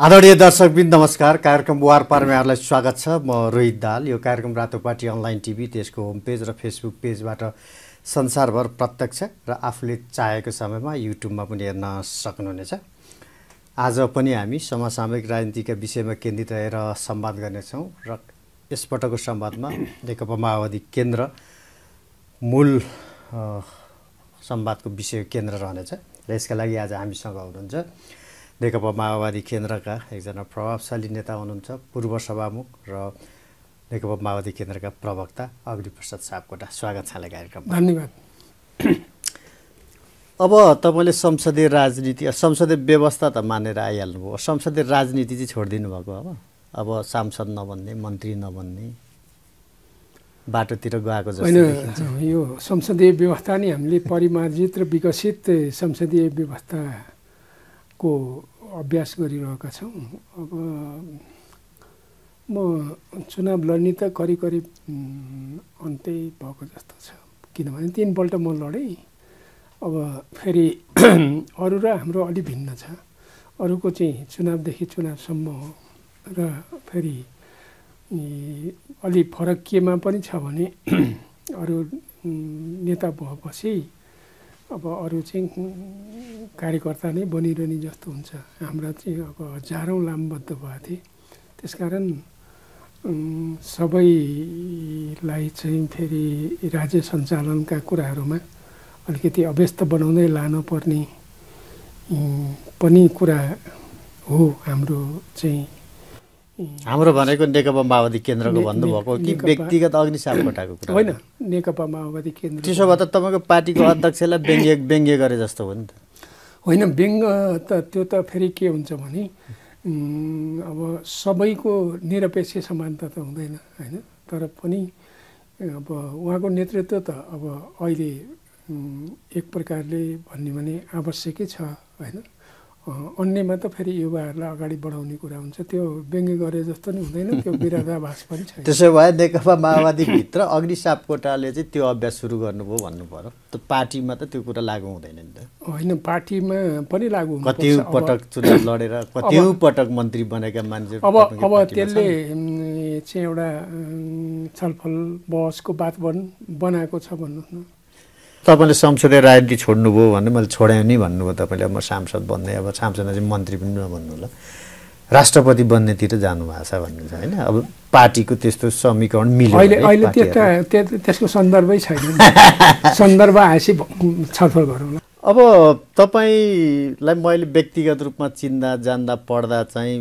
आदरणीय दर्शकबिन नमस्कार। कार्यक्रम वारपारमा यहाँलाई स्वागत छ। म रोहित दाल। यो कार्यक्रम रातो पार्टी अनलाइन टिभी त्यसको होम पेज र फेसबुक पेजबाट संसारभर प्रत्यक्ष र आफूले चाहेको समयमा युट्युबमा पनि हेर्न सक्नुहुनेछ। आज पनि हामी समसामयिक राजनीतिका विषयमा केन्द्रित रहेर संवाद गर्नेछौँ र यसपटकको संवादमा नेकपा माओवादी केन्द्र मूल संवादको विषय केन्द्र रहनेछ र यसका लागि आज हामीसँग हुनुहुन्छ नेकपा माओवादी केन्द्रका एकजना प्रभावशाली नेता हुनुहुन्छ पूर्व सभामुख र नेकपा माओवादी केन्द्रका प्रवक्ता अग्निप्रसाद सापकोटा। स्वागत छ कार्यक्रम धन्यवाद। अब तपाईँले संसदीय राजनीति संसदीय व्यवस्था त मानेर आइहाल्नुभयो। संसदीय राजनीति चाहिँ छोडिदिनु भएको अब अब सांसद नबन्ने मन्त्री नबन्ने बाटोतिर गएको जस्तो यो संसदीय व्यवस्था नै हामीले परिमार्जित र विकसित संसदीय व्यवस्थाको अभ्यास गरिरहेका छौँ। अब म चुनाव लड्ने त करिब करिब उम्, अन्तै भएको जस्तो छ। किनभने तिनपल्ट म लडेँ। अब फेरि अरू र हाम्रो अलि भिन्न छ। अरूको चाहिँ चुनावदेखि चुनावसम्म हो। र फेरि अलि फरक केमा पनि छ भने अरू नेता भएपछि अब अरू चाहिँ कार्यकर्ता नै बनिरहने जस्तो हुन्छ। हाम्रा चाहिँ अब हजारौँ लामबद्ध भएको थिए त्यसकारण उम्, सबैलाई चाहिँ फेरि राज्य सञ्चालनका कुराहरूमा अलिकति अव्यस्त बनाउँदै लानुपर्ने पनि कुरा हो हाम्रो चाहिँ हाम्रो भनेको नेकपा माओवादी केन्द्रको भन्नुभएको कि व्यक्तिगत अग्नि सापकोटाको कुरा होइन नेकपा माओवादी केन्द्र। त्यसो भए त तपाईँको पार्टीको अध्यक्षलाई व्यङ्ग्य व्यङ्ग्य गरे जस्तो हो नि त। होइन व्यङ्ग त त्यो त फेरि के हुन्छ भने अब सबैको निरपेक्ष समानता त हुँदैन होइन? तर पनि अब उहाँको नेतृत्व त अब अहिले एक प्रकारले भन्ने भने आवश्यकै छ होइन? अन्यमा त फेरि युवाहरूलाई अगाडि बढाउने कुरा हुन्छ। त्यो व्यङ्ग्य गरे जस्तो नि हुँदैन त्यो विरोधाभास पनि छैन। त्यसो भए नेकपा माओवादीभित्र अग्नि सापकोटाले चाहिँ त्यो अभ्यास सुरु गर्नुभयो भन्नु पर्यो। त पार्टीमा त त्यो कुरा लागु हुँदैन नि त। होइन पार्टीमा पनि लागु कति पटक चुनाव लडेर कति पटक मन्त्री बनेका मान्छेहरू अब अब त्यसले चाहिँ एउटा छलफल बहसको वातावरण बनाएको छ भन्नुहोस् न। तपाईँले संसदीय राजनीति छोड्नुभयो भने मैले छोडेँ नि भन्नुभयो तपाईँले। अब म सांसद बन्ने अब सांसद चाहिँ मन्त्री पनि नबन्नु होला। राष्ट्रपति बन्नेतिर जानुभएको छ भन्नुहुन्छ होइन? अब पार्टीको त्यस्तो समीकरण मिल्यो अहिले अहिले त्यसको सन्दर्भै छैन। सन्दर्भ आएपछि छलफल गरौँला अब तपाईँलाई मैले व्यक्तिगत रूपमा चिन्दा जान्दा पढ्दा चाहिँ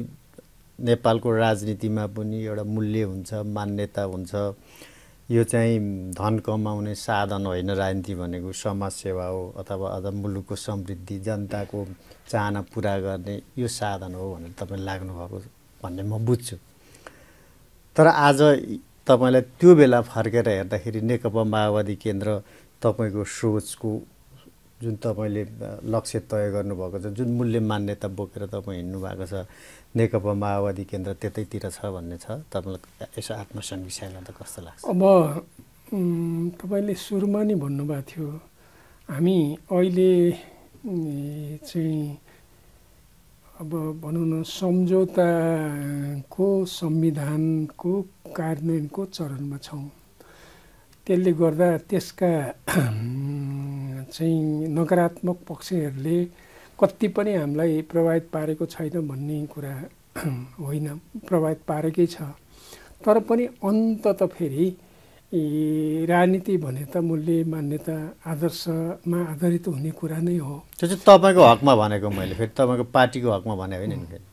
नेपालको राजनीतिमा पनि एउटा मूल्य हुन्छ मान्यता हुन्छ। यो चाहिँ धन कमाउने साधन होइन राजनीति भनेको समाजसेवा हो अथवा अझ मुलुकको समृद्धि जनताको चाहना पुरा गर्ने यो साधन हो भनेर तपाईँ लाग्नुभएको भन्ने म बुझ्छु। तर आज तपाईँलाई त्यो बेला फर्केर हेर्दाखेरि नेकपा माओवादी केन्द्र तपाईँको सोचको जुन तपाईँले लक्ष्य तय गर्नुभएको छ जुन मूल्य मान्यता बोकेर तपाईँ हिँड्नु भएको छ नेकपा माओवादी केन्द्र त्यतैतिर छ भन्ने छ। तपाईँलाई यसो आत्मसमीक्षा गर्दा कस्तो लाग्छ? अब तपाईँले सुरुमा नि भन्नुभएको थियो हामी अहिले चाहिँ अब भनौँ न सम्झौताको संविधानको कार्यान्वयनको चरणमा छौँ। त्यसले गर्दा त्यसका चाहिँ नकारात्मक पक्षहरूले कति पनि हामीलाई प्रभावित पारेको छैन भन्ने कुरा होइन प्रभावित पारेकै छ। तर पनि अन्तत फेरि यी राजनीति भने त मूल्य मान्यता आदर्शमा आधारित हुने कुरा नै हो। त्यो चाहिँ तपाईँको हकमा भनेको मैले फेरि तपाईँको पार्टीको हकमा भने होइन नि फेरि।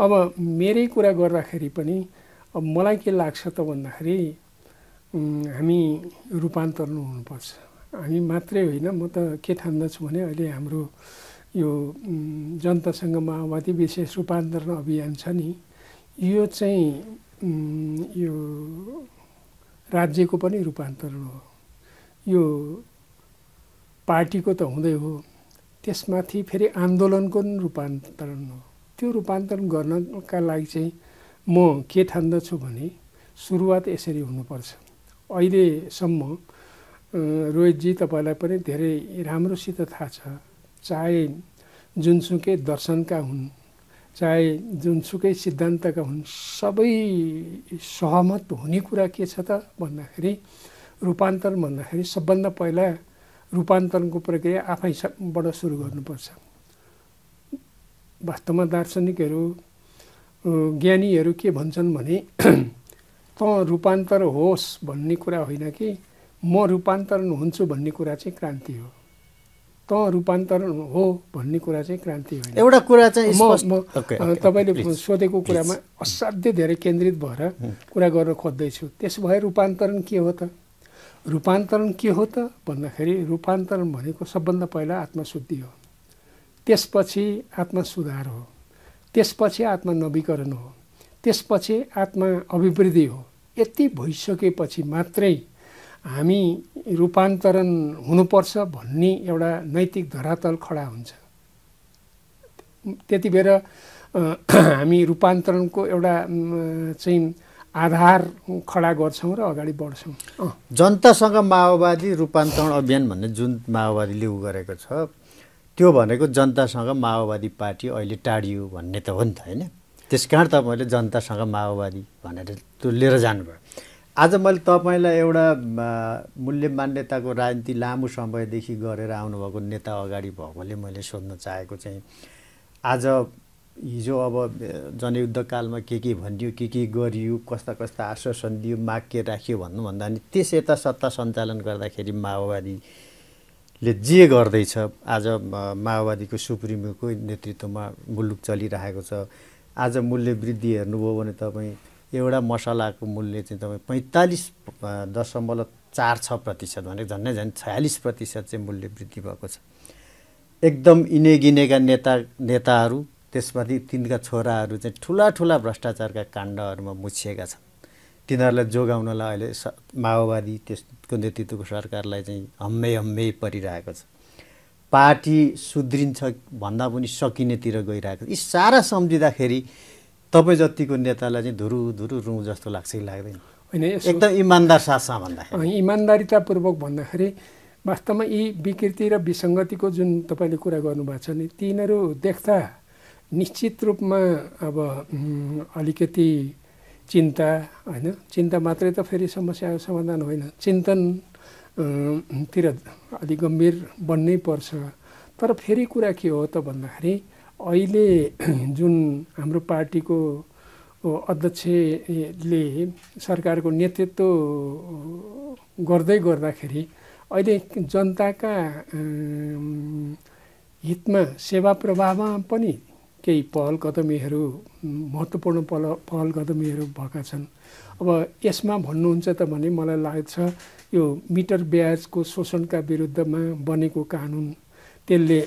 अब मेरै कुरा गर्दाखेरि पनि अब मलाई के लाग्छ त भन्दाखेरि हामी रूपान्तरण हुनुपर्छ। हामी मात्रै होइन म त के ठान्दछु भने अहिले हाम्रो यो जनतासँग माओवादी विशेष रूपान्तरण अभियान छ नि यो चाहिँ यो राज्यको पनि रूपान्तरण हो। यो पार्टीको त हुँदै हो त्यसमाथि फेरि आन्दोलनको पनि रूपान्तरण हो। त्यो रूपान्तरण गर्नका लागि चाहिँ म के ठान्दछु भने सुरुवात यसरी हुनुपर्छ। अहिलेसम्म रोहितजी तपाईँलाई पनि धेरै राम्रोसित थाहा छ। चाहे जुनसुकै दर्शनका हुन् चाहे जुनसुकै सिद्धान्तका हुन् सबै सहमत हुने कुरा के छ त भन्दाखेरि रूपान्तरण भन्दाखेरि सबभन्दा पहिला रूपान्तरणको प्रक्रिया आफैबाट सुरु गर्नुपर्छ। वास्तवमा दार्शनिकहरू ज्ञानीहरू के भन्छन् भने त रूपान्तर होस् भन्ने कुरा होइन कि म रूपान्तरण हुन्छु भन्ने कुरा चाहिँ क्रान्ति हो। त रूपान्तरण हो भन्ने कुरा चाहिँ क्रान्ति होइन। एउटा कुरा चाहिँ म तपाईँले सोधेको कुरामा असाध्य धेरै केन्द्रित भएर कुरा गर्न खोज्दैछु। त्यसो भए रूपान्तरण के हो त? रूपान्तरण के हो त? भन्दाखेरि रूपान्तरण भनेको सबभन्दा पहिला आत्मशुद्धि हो। त्यसपछि आत्मा सुधार हो। त्यसपछि आत्मा नवीकरण हो। त्यसपछि आत्मा अभिवृद्धि हो। यति भइसकेपछि मात्रै हामी रूपान्तरण हुनुपर्छ भन्ने एउटा नैतिक धरातल खडा हुन्छ। त्यति बेर हामी रूपान्तरणको एउटा चाहिँ आधार खडा गर्छौँ र अगाडि बढ्छौँ। जनतासँग माओवादी रूपान्तरण अभियान भन्ने जुन माओवादीले उ गरेको छ त्यो भनेको जनतासँग माओवादी पार्टी अहिले टाढियो भन्ने त हो नि त होइन? त्यस कारण तपाईँले जनतासँग माओवादी भनेर त्यो लिएर जानुभयो। आज मैले तपाईँलाई एउटा मूल्य मान्यताको राजनीति लामो समयदेखि गरेर आउनुभएको नेता अगाडि भएकोले मैले सोध्न चाहेको चाहिँ आज हिजो अब जनयुद्धकालमा के के भनियो के के गरियो कस्ता कस्ता आश्वासन दियो माग के राखियो भन्नुभन्दा नि त्यस यता सत्ता सञ्चालन गर्दाखेरि माओवादी ले जे गर्दैछ आज माओवादीको सुप्रिमोको नेतृत्वमा मुलुक चलिरहेको छ। आज मूल्य वृद्धि हेर्नुभयो भने तपाईँ एउटा मसलाको मूल्य चाहिँ तपाईँ पैँतालिस दशमलव चार छ प्रतिशत भने झन्डै झन् छयालिस प्रतिशत चाहिँ मूल्य वृद्धि भएको छ। एकदम इनेगिनेका नेता नेताहरू त्यसमाथि तिनका छोराहरू चाहिँ ठुला ठुला भ्रष्टाचारका काण्डहरूमा मुछिएका छन्। तिनीहरूलाई जोगाउनलाई अहिले माओवादी त्यसको नेतृत्वको सरकारलाई चाहिँ हम्मे हम्मे परिरहेको छ। पार्टी सुध्रिन्छ भन्दा पनि सकिनेतिर गइरहेको छ। यी सारा सम्झिँदाखेरि तपाईँ जतिको नेतालाई चाहिँ धुरु धुरु रुँ जस्तो लाग्छ कि लाग्दैन? होइन एकदम इमान्दार साथमा भन्दाखेरि। इमान्दारितापूर्वक भन्दाखेरि वास्तवमा यी विकृति र विसङ्गतिको जुन तपाईँले कुरा गर्नुभएको छ नि तिनीहरू देख्दा निश्चित रूपमा अब अलिकति चिन्ता होइन? चिन्ता मात्रै त फेरि समस्याको समाधान होइन। चिन्तन तिर अलिक गम्भीर बन्नै पर्छ। तर फेरि कुरा के हो त भन्दाखेरि अहिले जुन हाम्रो पार्टीको अध्यक्षले सरकारको नेतृत्व गर्दै गर्दाखेरि अहिले जनताका हितमा सेवा प्रवाहमा पनि केही पहल कदमीहरू महत्त्वपूर्ण पहल पहल कदमीहरू भएका छन्। अब यसमा भन्नुहुन्छ त भने मलाई लाग्छ यो मिटर ब्याजको शोषणका विरुद्धमा बनेको कानुन त्यसले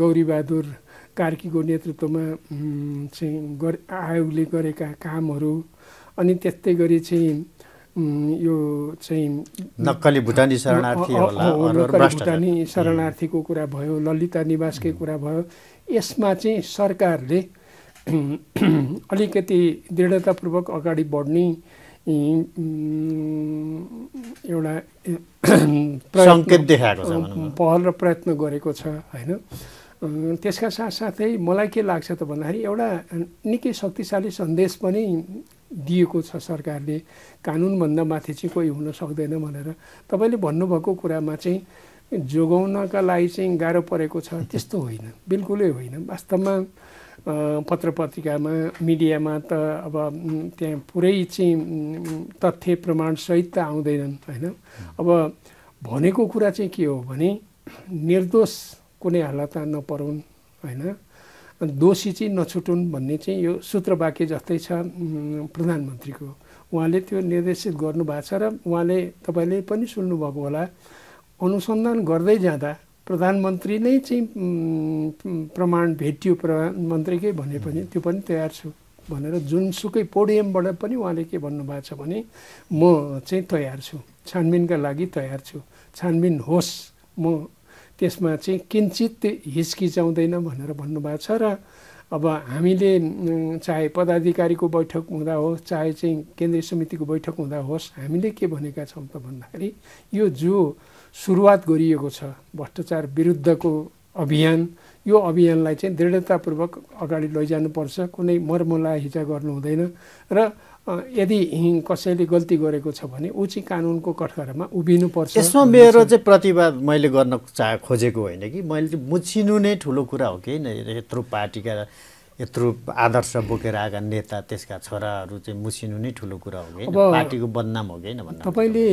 गौरीबहादुर कार्कीको नेतृत्वमा चाहिँ गरे आयोगले गरेका कामहरू अनि त्यस्तै गरी चाहिँ यो चाहिँ नक्कली भुटानी शरणार्थी भुटानी शरणार्थीको कुरा भयो ललिता निवासकै कुरा भयो यसमा चाहिँ सरकारले अलिकति दृढतापूर्वक अगाडि बढ्ने एउटा सङ्केत देखाएको छ पहल र प्रयत्न गरेको छ होइन? त्यसका साथसाथै मलाई के लाग्छ त भन्दाखेरि एउटा निकै शक्तिशाली सन्देश पनि दिएको छ सरकारले। कानुनभन्दा माथि चाहिँ कोही हुन सक्दैन भनेर। तपाईँले भन्नुभएको कुरामा चाहिँ जोगाउनका लागि चाहिँ गाह्रो परेको छ। त्यस्तो होइन। बिल्कुलै होइन। वास्तवमा पत्र पत्रिकामा मिडियामा त अब त्यहाँ पुरै चाहिँ तथ्य प्रमाणसहित त आउँदैनन् होइन? अब भनेको कुरा चाहिँ के हो भने निर्दोष कुनै हालतमा नपराउन् होइन? दोषी चाहिँ नछुटुन् भन्ने चाहिँ यो सूत्रवाक्य जस्तै छ प्रधानमन्त्रीको। उहाँले त्यो निर्देशित गर्नुभएको छ र उहाँले तपाईँले पनि सुन्नुभएको होला। अनुसन्धान गर्दै जाँदा प्रधानमन्त्री नै चाहिँ प्रमाण भेटियो प्रधानमन्त्रीकै भने पनि त्यो पनि तयार छु भनेर जुनसुकै पोडियमबाट पनि उहाँले के भन्नुभएको छ भने म चाहिँ तयार छु। छानबिनका लागि तयार छु। छानबिन होस् म त्यसमा चाहिँ किन्चित हिचकिचाउँदैन भनेर भन्नुभएको छ र अब हामीले चाहे पदाधिकारीको बैठक हुँदा होस् चाहे चाहिँ केन्द्रीय समितिको बैठक हुँदा होस् हामीले के भनेका छौँ त भन्दाखेरि यो जो सुरुवात गरिएको छ भ्रष्टाचार विरुद्धको अभियान यो अभियानलाई चाहिँ दृढतापूर्वक अगाडि लैजानुपर्छ कुनै मर्मला हिजा गर्नु हुँदैन र यदि कसैले गल्ती गरेको छ भने ऊ चाहिँ कानुनको कठघरामा उभिनुपर्छ। यसमा मेरो चाहिँ प्रतिवाद मैले गर्न चाह खोजेको होइन कि मैले चाहिँ मुछिनु नै ठुलो कुरा हो कि यत्रो पार्टीका यत्रो आदर्श बोकेर आएका नेता त्यसका छोराहरू चाहिँ मुसिनु नै ठुलो कुरा हो कि पार्टीको बदनाम हो कि भन्नु तपाईँले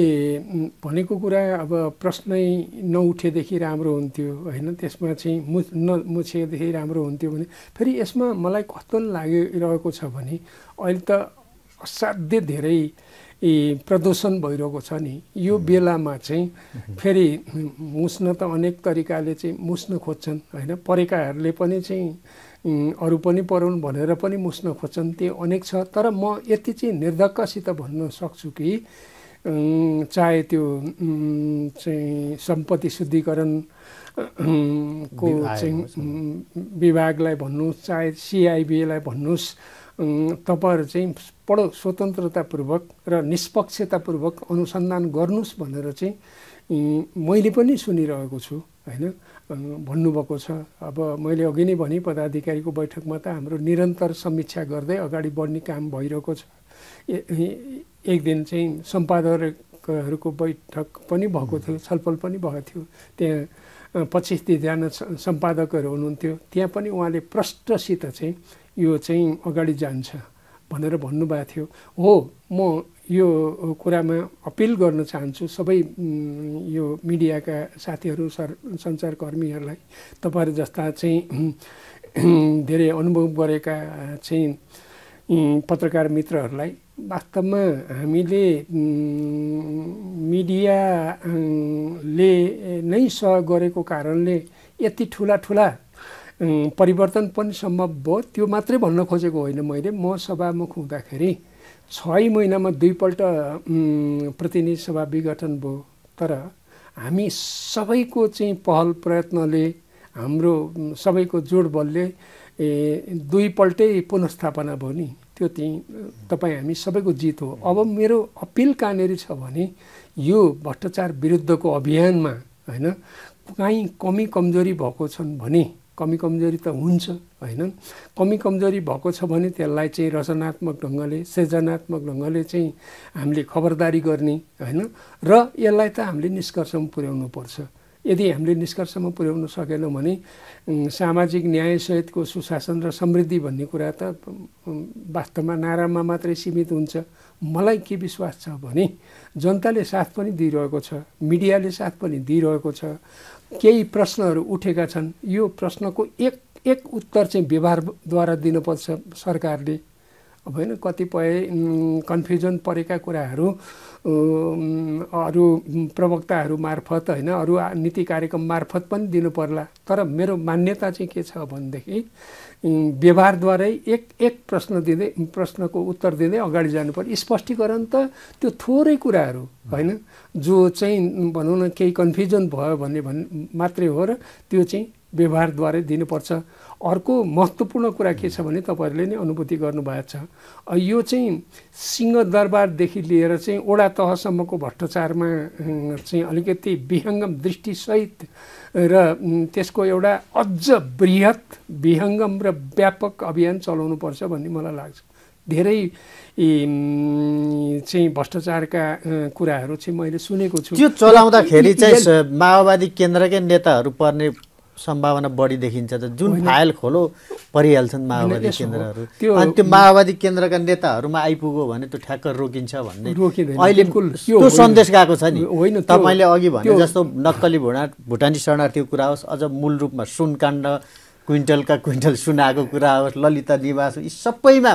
भनेको कुरा अब प्रश्नै नउठेदेखि राम्रो हुन्थ्यो होइन? त्यसमा चाहिँ मु नमुछेदेखि राम्रो हुन्थ्यो भने फेरि यसमा मलाई कस्तो लागिरहेको छ भने अहिले त असाध्य धेरै प्रदूषण भइरहेको छ नि। यो बेलामा चाहिँ फेरि मुस्न त अनेक तरिकाले चाहिँ मुस्न खोज्छन् होइन? परेकाहरूले पनि चाहिँ अरू पनि पढाउन् भनेर पनि मुस्न खोज्छन् त्यो अनेक छ। तर म यति चाहिँ निर्धक्कसित भन्न सक्छु कि चाहे त्यो चाहिँ सम्पत्ति शुद्धिकरण को चाहिँ विभागलाई भन्नुहोस् चाहे सिआइबिएलाई भन्नुहोस् तपाईँहरू चाहिँ बडो स्वतन्त्रतापूर्वक र निष्पक्षतापूर्वक अनुसन्धान गर्नुहोस् भनेर चाहिँ मैले पनि सुनिरहेको छु होइन? भन्नुभएको छ। अब मैले अघि नै भने पदाधिकारीको बैठकमा त हाम्रो निरन्तर समीक्षा गर्दै अगाडि बढ्ने काम भइरहेको छ। एक दिन चाहिँ सम्पादकहरूको बैठक पनि भएको थियो छलफल पनि भएको थियो। त्यहाँ पच्चिस तिनजना सम्पादकहरू हुनुहुन्थ्यो। त्यहाँ पनि उहाँले प्रष्टसित चाहिँ यो चाहिँ अगाडि जान्छ। भनेर भन्नुभएको थियो। हो म यो कुरामा अपिल गर्न चाहन्छु सबै यो मिडियाका साथीहरू सर सञ्चारकर्मीहरूलाई तपाईँहरू जस्ता चाहिँ धेरै अनुभव गरेका चाहिँ पत्रकार मित्रहरूलाई वास्तवमा हामीले मिडियाले नै सहयोग गरेको कारणले यति ठुला ठुला परिवर्तन पनि सम्भव भयो। त्यो मात्रै भन्न खोजेको होइन मैले। म सभामुख हुँदाखेरि छ महिनामा दुईपल्ट प्रतिनिधि सभा विघटन भयो। तर हामी सबैको चाहिँ पहल प्रयत्नले हाम्रो सबैको जोड बलले दुईपल्टै पुनस्थापना भयो नि। त्यो चाहिँ तपाईँ हामी सबैको जित हो। अब मेरो अपिल कहाँनिर छ भने यो भ्रष्टाचार विरुद्धको अभियानमा होइन काहीँ कमी कमजोरी भएको छन् भने कमी कमजोरी त हुन्छ होइन? कमी कमजोरी भएको छ भने त्यसलाई चाहिँ रचनात्मक ढङ्गले सृजनात्मक ढङ्गले चाहिँ हामीले खबरदारी गर्ने होइन? र यसलाई त हामीले निष्कर्षमा पुर्याउनु पर्छ। यदि हामीले निष्कर्षमा पुर्याउन सकेनौँ भने सामाजिक न्यायसहितको सुशासन र समृद्धि भन्ने कुरा त वास्तवमा नारामा मात्रै सीमित हुन्छ। मलाई के विश्वास छ भने जनताले साथ पनि दिइरहेको छ मिडियाले साथ पनि दिइरहेको छ। केही प्रश्नहरू उठेका छन्। यो प्रश्नको एक एक उत्तर चाहिँ व्यवहारद्वारा दिनुपर्छ सरकारले। अब होइन कतिपय कन्फ्युजन परेका कुराहरू अरू प्रवक्ताहरू मार्फत होइन अरू नीति कार्यक्रम मार्फत पनि दिनु पर्ला तर मेरो मान्यता चाहिँ के छ भनेदेखि व्यवहारद्वारै एक एक प्रश्न दिँदै प्रश्नको उत्तर दिँदै अगाडि जानु पर्यो स्पष्टीकरण त त्यो थोरै कुराहरू होइन जो चाहिँ भनौँ न केही कन्फ्युजन भयो भन्ने भन् मात्रै हो र त्यो चाहिँ व्यवहारद्वारै दिनुपर्छ। अर्को महत्त्वपूर्ण कुरा के छ भने तपाईँहरूले नै अनुभूति गर्नुभएको छ। यो चाहिँ सिंहदरबारदेखि लिएर चाहिँ ओडा तहसम्मको भ्रष्टाचारमा चाहिँ अलिकति विहङ्गम दृष्टिसहित र त्यसको एउटा अझ बृहत विहङ्गम र व्यापक अभियान चलाउनु पर्छ भन्ने मलाई लाग्छ। धेरै चाहिँ भ्रष्टाचारका कुराहरू चाहिँ मैले सुनेको छु। त्यो चलाउँदाखेरि चाहिँ माओवादी केन्द्रकै नेताहरू पर्ने सम्भावना बढी देखिन्छ त। जुन फाइल खोलो परिहाल्छन् माओवादी केन्द्रहरू। अनि त्यो माओवादी केन्द्रका नेताहरूमा आइपुग्यो भने त्यो ठ्याक्क रोकिन्छ भन्ने। अहिले त्यो सन्देश गएको छ नि। होइन तपाईँले अघि भने जस्तो नक्कली भुटा भुटानी शरणार्थीको कुरा होस् अझ मूल रूपमा सुनकाण्ड क्विन्टलका क्विन्टल सुनाएको कुरा होस् ललिता निवास यी सबैमा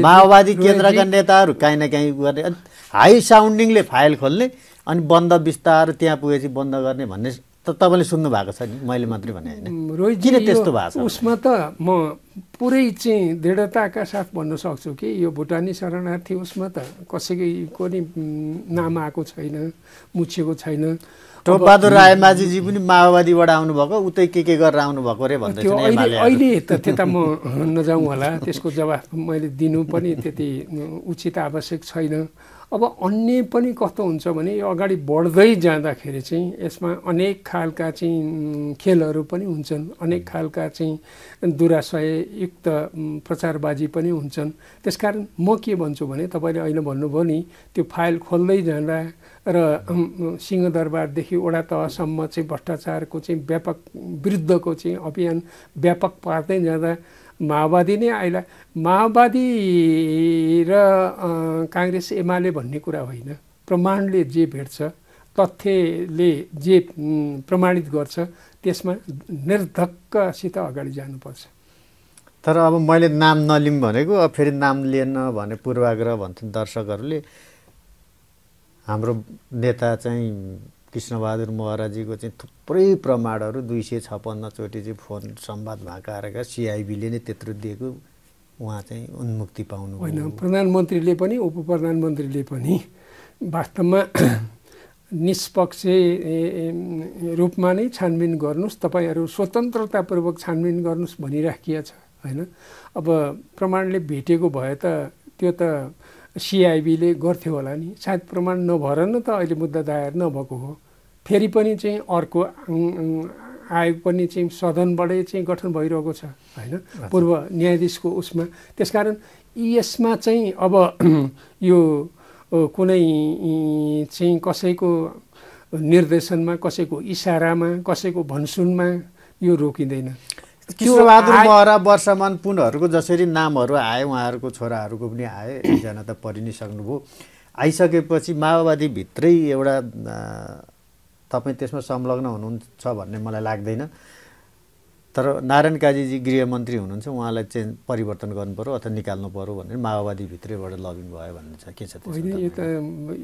माओवादी केन्द्रका नेताहरू काहीँ न काहीँ गर्ने। हाई साउन्डिङले फाइल खोल्ने अनि बन्द बिस्तार त्यहाँ पुगेपछि बन्द गर्ने भन्ने त तपाईँले सुन्नु भएको छ नि मैले मात्रै भने होइन। किन त्यस्तो भएको छ? उसमा त म पुरै चाहिँ दृढताका साथ भन्न सक्छु कि यो भुटानी शरणार्थी उसमा त कसैको नि नाम आएको छैन मुछिएको छैन। टोपबहादुर रायमाझीजी पनि माओवादीबाट आउनुभएको उतै के के गरेर आउनुभएको रे भन्दै त्यो अहिले अहिले त त्यता म नजाउँ होला त्यसको जवाफ मैले दिनु पनि त्यति उचित आवश्यक छैन। अब अन्य पनि कस्तो हुन्छ भने यो अगाडि बढ्दै जाँदाखेरि चाहिँ यसमा अनेक खालका चाहिँ खेलहरू पनि हुन्छन्। अनेक खालका चाहिँ दुराशययुक्त प्रचारबाजी पनि हुन्छन्। त्यसकारण म के भन्छु भने तपाईँले अहिले भन्नुभयो नि त्यो फाइल खोल्दै जाँदा र सिंहदरबारदेखि वडा तहसम्म चाहिँ भ्रष्टाचारको चाहिँ व्यापक विरुद्धको चाहिँ अभियान व्यापक पार्दै जाँदा माओवादी नै आइला। माओवादी र काङ्ग्रेस एमाले भन्ने कुरा होइन। प्रमाणले जे भेट्छ तथ्यले जे प्रमाणित गर्छ त्यसमा निर्धक्कसित अगाडि जानुपर्छ। तर अब मैले नाम नलिउँ भनेको अब फेरि नाम लिएन भने पूर्वाग्रह भन्छन् दर्शकहरूले। हाम्रो नेता चाहिँ कृष्णबहादुर महराजीको चाहिँ थुप्रै प्रमाणहरू दुई सय छप्पन्नचोटि चाहिँ फोन संवाद भएका आएका सिआइबीले नै त्यत्रो दिएको उहाँ चाहिँ उन्मुक्ति पाउनु होइन प्रधानमन्त्रीले पनि उप प्रधानमन्त्रीले पनि वास्तवमा निष्पक्ष रूपमा नै छानबिन गर्नुहोस् तपाईँहरू स्वतन्त्रतापूर्वक छानबिन गर्नुहोस् भनिराखिया छ होइन? अब प्रमाणले भेटेको भए त त्यो त सिआइबीले गर्थ्यो होला नि। सायद प्रमाण नभएर न त अहिले मुद्दा दायर नभएको हो। फेरि पनि चाहिँ अर्को आयोग पनि चाहिँ सदनबाटै चाहिँ गठन भइरहेको छ होइन? पूर्व न्यायाधीशको उसमा। त्यसकारण यसमा चाहिँ अब यो कुनै चाहिँ कसैको निर्देशनमा कसैको इसारामा कसैको भन्सुनमा यो रोकिँदैन। कृष्णबहादुर महरा वर्षमान पुनहरूको जसरी नामहरू आए उहाँहरूको छोराहरूको पनि आए एकजना त परि नै सक्नुभयो। आइसकेपछि माओवादीभित्रै एउटा तपाईँ त्यसमा संलग्न हुनुहुन्छ भन्ने मलाई लाग्दैन। तर नारायण काजीजी गृहमन्त्री हुनुहुन्छ उहाँलाई चाहिँ परिवर्तन गर्नु पऱ्यो अथवा निकाल्नु पऱ्यो भनेर माओवादीभित्रैबाट लबिङ भयो भन्ने छ। के छ यो त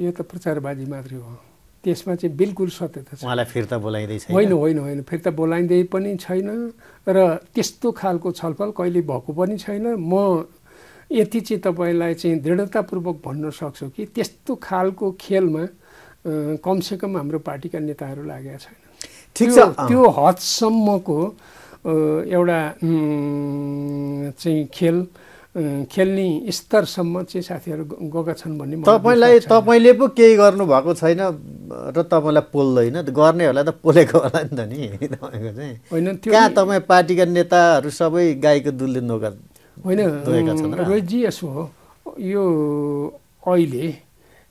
यो त प्रचारबाजी मात्रै हो। त्यसमा चाहिँ बिल्कुल सत्यता छ। उहाँलाई फिर्ता बोलाइँदै छैन? होइन होइन होइन फिर्ता बोलाइँदै पनि छैन र त्यस्तो खालको छलफल कहिले भएको पनि छैन। म यति चाहिँ तपाईँलाई चाहिँ दृढतापूर्वक भन्न सक्छु कि त्यस्तो खालको खेलमा कमसेकम हाम्रो पार्टीका नेताहरू लागेका छैन। ठिक छ। त्यो हदसम्मको एउटा चाहिँ खेल खेल्ने स्तरसम्म चाहिँ साथीहरू गएका छन् भन्ने तपाईँलाई तपाईँले पो केही गर्नुभएको छैन र तपाईँलाई पोल्दैन गर्नेहरूलाई त पोलेको होला नि त नि तपाईँको चाहिँ। होइन त्यो कहाँ तपाईँ पार्टीका नेताहरू सबै गाईको दुधले नोका होइन रोहितजी यसो हो यो अहिले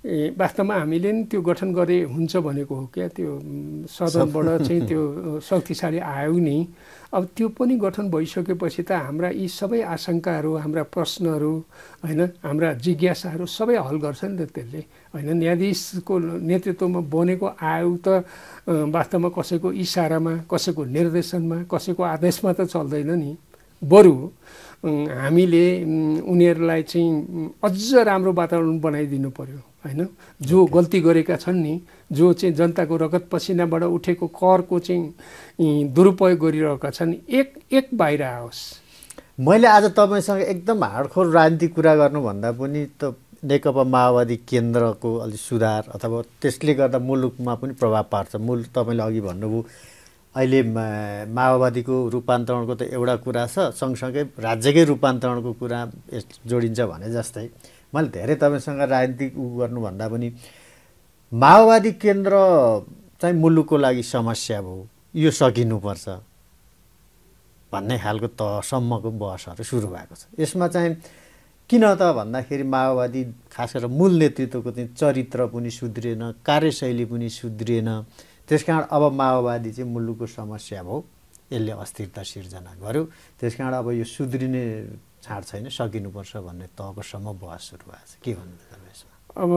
वास्तवमा हामीले नि त्यो गठन गरे हुन्छ भनेको हो क्या? त्यो सदनबाट चाहिँ त्यो शक्तिशाली आयो नि। अब त्यो पनि गठन भइसकेपछि त हाम्रा यी सबै आशङ्काहरू हाम्रा प्रश्नहरू होइन हाम्रा जिज्ञासाहरू सबै हल गर्छ नि त त्यसले। होइन न्यायाधीशको नेतृत्वमा बनेको आयोग त वास्तवमा कसैको इसारामा कसैको निर्देशनमा कसैको आदेशमा त चल्दैन नि। बरु हामीले उनीहरूलाई चाहिँ अझ राम्रो वातावरण बनाइदिनु पर्यो। होइन? जो गल्ती गरेका छन् नि जो चाहिँ जनताको रगत पसिनाबाट उठेको करको चाहिँ दुरुपयोग गरिरहेका छन् एक एक बाहिर आओस्। मैले आज तपाईँसँग एकदम हाडखोर राजनीतिक कुरा गर्नुभन्दा पनि त नेकपा माओवादी केन्द्रको अलिक सुधार अथवा त्यसले गर्दा मुलुकमा पनि प्रभाव पार्छ। मूल तपाईँले अघि भन्नुभयो अहिले माओवादीको रूपान्तरणको त एउटा कुरा छ सँगसँगै राज्यकै रूपान्तरणको कुरा जोडिन्छ भने जस्तै। मैले धेरै तपाईँसँग राजनीतिक उ गर्नुभन्दा पनि माओवादी केन्द्र चाहिँ मुलुकको लागि समस्या भयो। यो सकिनुपर्छ। भन्ने खालको तहसम्मको बहसहरू सुरु भएको छ। यसमा चाहिँ किन त भन्दाखेरि माओवादी खास गरेर मूल नेतृत्वको चाहिँ चरित्र पनि सुध्रिएन कार्यशैली पनि सुध्रिएन। त्यस कारण अब माओवादी चाहिँ मुलुकको समस्या भयो। यसले अस्थिरता सिर्जना गर्यो। त्यस कारण अब यो सुध्रिने छाड छैन सकिनुपर्छ भन्ने तहकोसम्म बहस सुरु भएको छ। के भन्नु यसमा? अब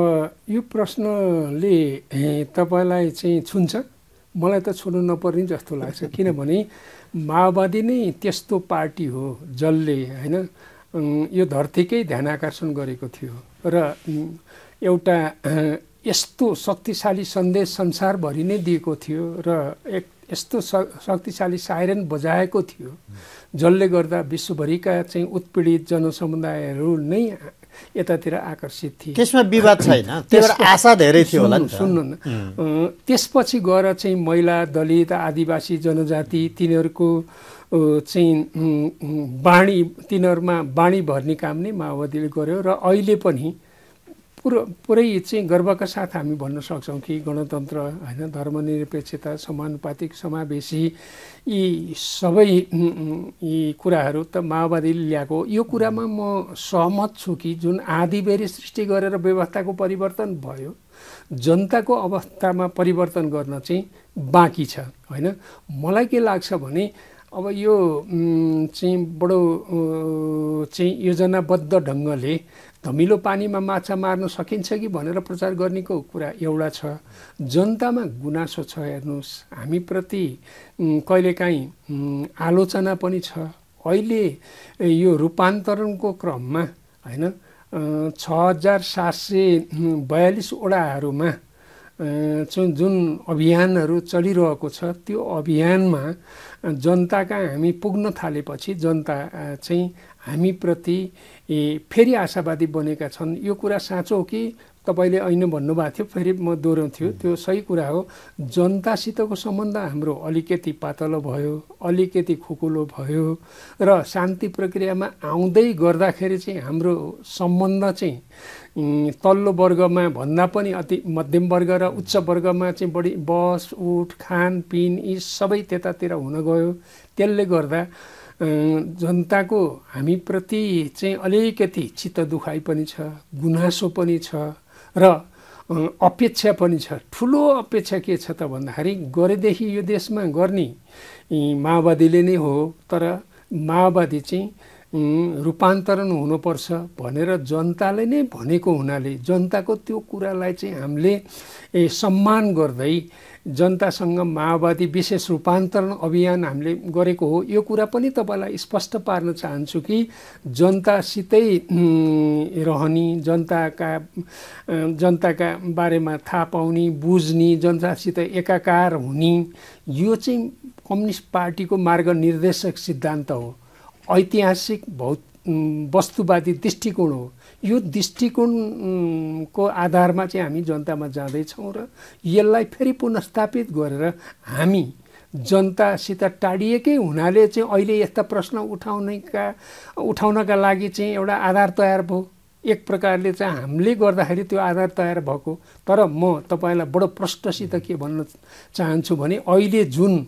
यो प्रश्नले तपाईँलाई चाहिँ छुन्छ? मलाई त छुनु नपर्ने जस्तो लाग्छ। किनभने माओवादी नै त्यस्तो पार्टी हो जसले होइन यो धरतीकै ध्यान आकर्षण गरेको थियो र एउटा यस्तो शक्तिशाली सन्देश संसारभरि नै दिएको थियो र एक यस्तो शक्तिशाली साइरन बजाएको थियो जसले गर्दा विश्वभरिका चाहिँ उत्पीडित जनसमुदायहरू नै यतातिर आकर्षित थिए। त्यसमा विवाद छैन? आशा धेरै थियो होला सुन्नु न। त्यसपछि गएर चाहिँ महिला दलित आदिवासी जनजाति तिनीहरूको चाहिँ बाणी तिनीहरूमा बाणी भर्ने काम नै माओवादीले गर्यो र अहिले पनि पुरो पुरै चाहिँ गर्वका साथ हामी भन्न सक्छौँ कि गणतन्त्र होइन धर्मनिरपेक्षता समानुपातिक समावेशी यी सबै यी कुराहरू त माओवादीले ल्याएको यो कुरामा म सहमत छु कि जुन आधिबेरी सृष्टि गरेर व्यवस्थाको परिवर्तन भयो जनताको अवस्थामा परिवर्तन गर्न चाहिँ बाँकी छ होइन? मलाई के लाग्छ भने अब यो चाहिँ बडो चाहिँ योजनाबद्ध ढङ्गले धमिलो पानीमा माछा मार्न सकिन्छ कि भनेर प्रचार गर्नेको कुरा एउटा छ। जनतामा गुनासो छ हेर्नुहोस्। हामीप्रति कहिलेकाहीँ आलोचना पनि छ। अहिले यो रूपान्तरणको क्रममा होइन छ हजार सात सय बयालिस वडाहरूमा चाहिँ जुन अभियानहरू चलिरहेको छ त्यो अभियानमा जनताका हामी पुग्न थालेपछि जनता चाहिँ हामीप्रति फेरि आशावादी बनेका छन्। यो कुरा साँचो हो कि तपाईँले ऐन भन्नुभएको थियो फेरि म दोहोऱ्याउँथ्यो। त्यो सही कुरा हो। जनतासितको सम्बन्ध हाम्रो अलिकति पातलो भयो अलिकति खुकुलो भयो र शान्ति प्रक्रियामा आउँदै गर्दाखेरि चाहिँ हाम्रो सम्बन्ध चाहिँ तल्लो वर्गमा भन्दा पनि अति मध्यम वर्ग र उच्च वर्गमा चाहिँ बढी बस उठ खानपिन यी सबै त्यतातिर हुन गयो। त्यसले गर्दा जनताको हामीप्रति चाहिँ अलिकति चित्त दुखाइ पनि छ गुनासो पनि छ र अपेक्षा पनि छ। ठुलो अपेक्षा के छ त भन्दाखेरि गरेदेखि यो देशमा गर्ने माओवादीले नै हो तर माओवादी चाहिँ रूपान्तरण हुनुपर्छ भनेर जनताले नै भनेको हुनाले जनताको त्यो कुरालाई चाहिँ हामीले सम्मान गर्दै जनतासँग माओवादी विशेष रूपान्तरण अभियान हामीले गरेको हो यो कुरा पनि तपाईँलाई स्पष्ट पार्न चाहन्छु कि जनतासितै रहने जनताका जनताका बारेमा थाहा पाउने बुझ्ने जनतासित एकाकार हुने यो चाहिँ कम्युनिस्ट पार्टीको मार्ग निर्देशक सिद्धान्त हो। ऐतिहासिक भौत वस्तुवादी दृष्टिकोण हो। यो दृष्टिकोणको आधारमा चाहिँ हामी जनतामा जाँदैछौँ र यसलाई फेरि पुनस्थापित गरेर हामी जनतासित टाढिएकै हुनाले चाहिँ अहिले यस्ता प्रश्न उठाउनेका उठाउनका लागि चाहिँ एउटा आधार तयार भयो। एक प्रकारले चाहिँ हामीले गर्दाखेरि त्यो आधार तयार भएको। तर म तपाईँलाई बडो प्रष्टसित के भन्न चाहन्छु भने अहिले जुन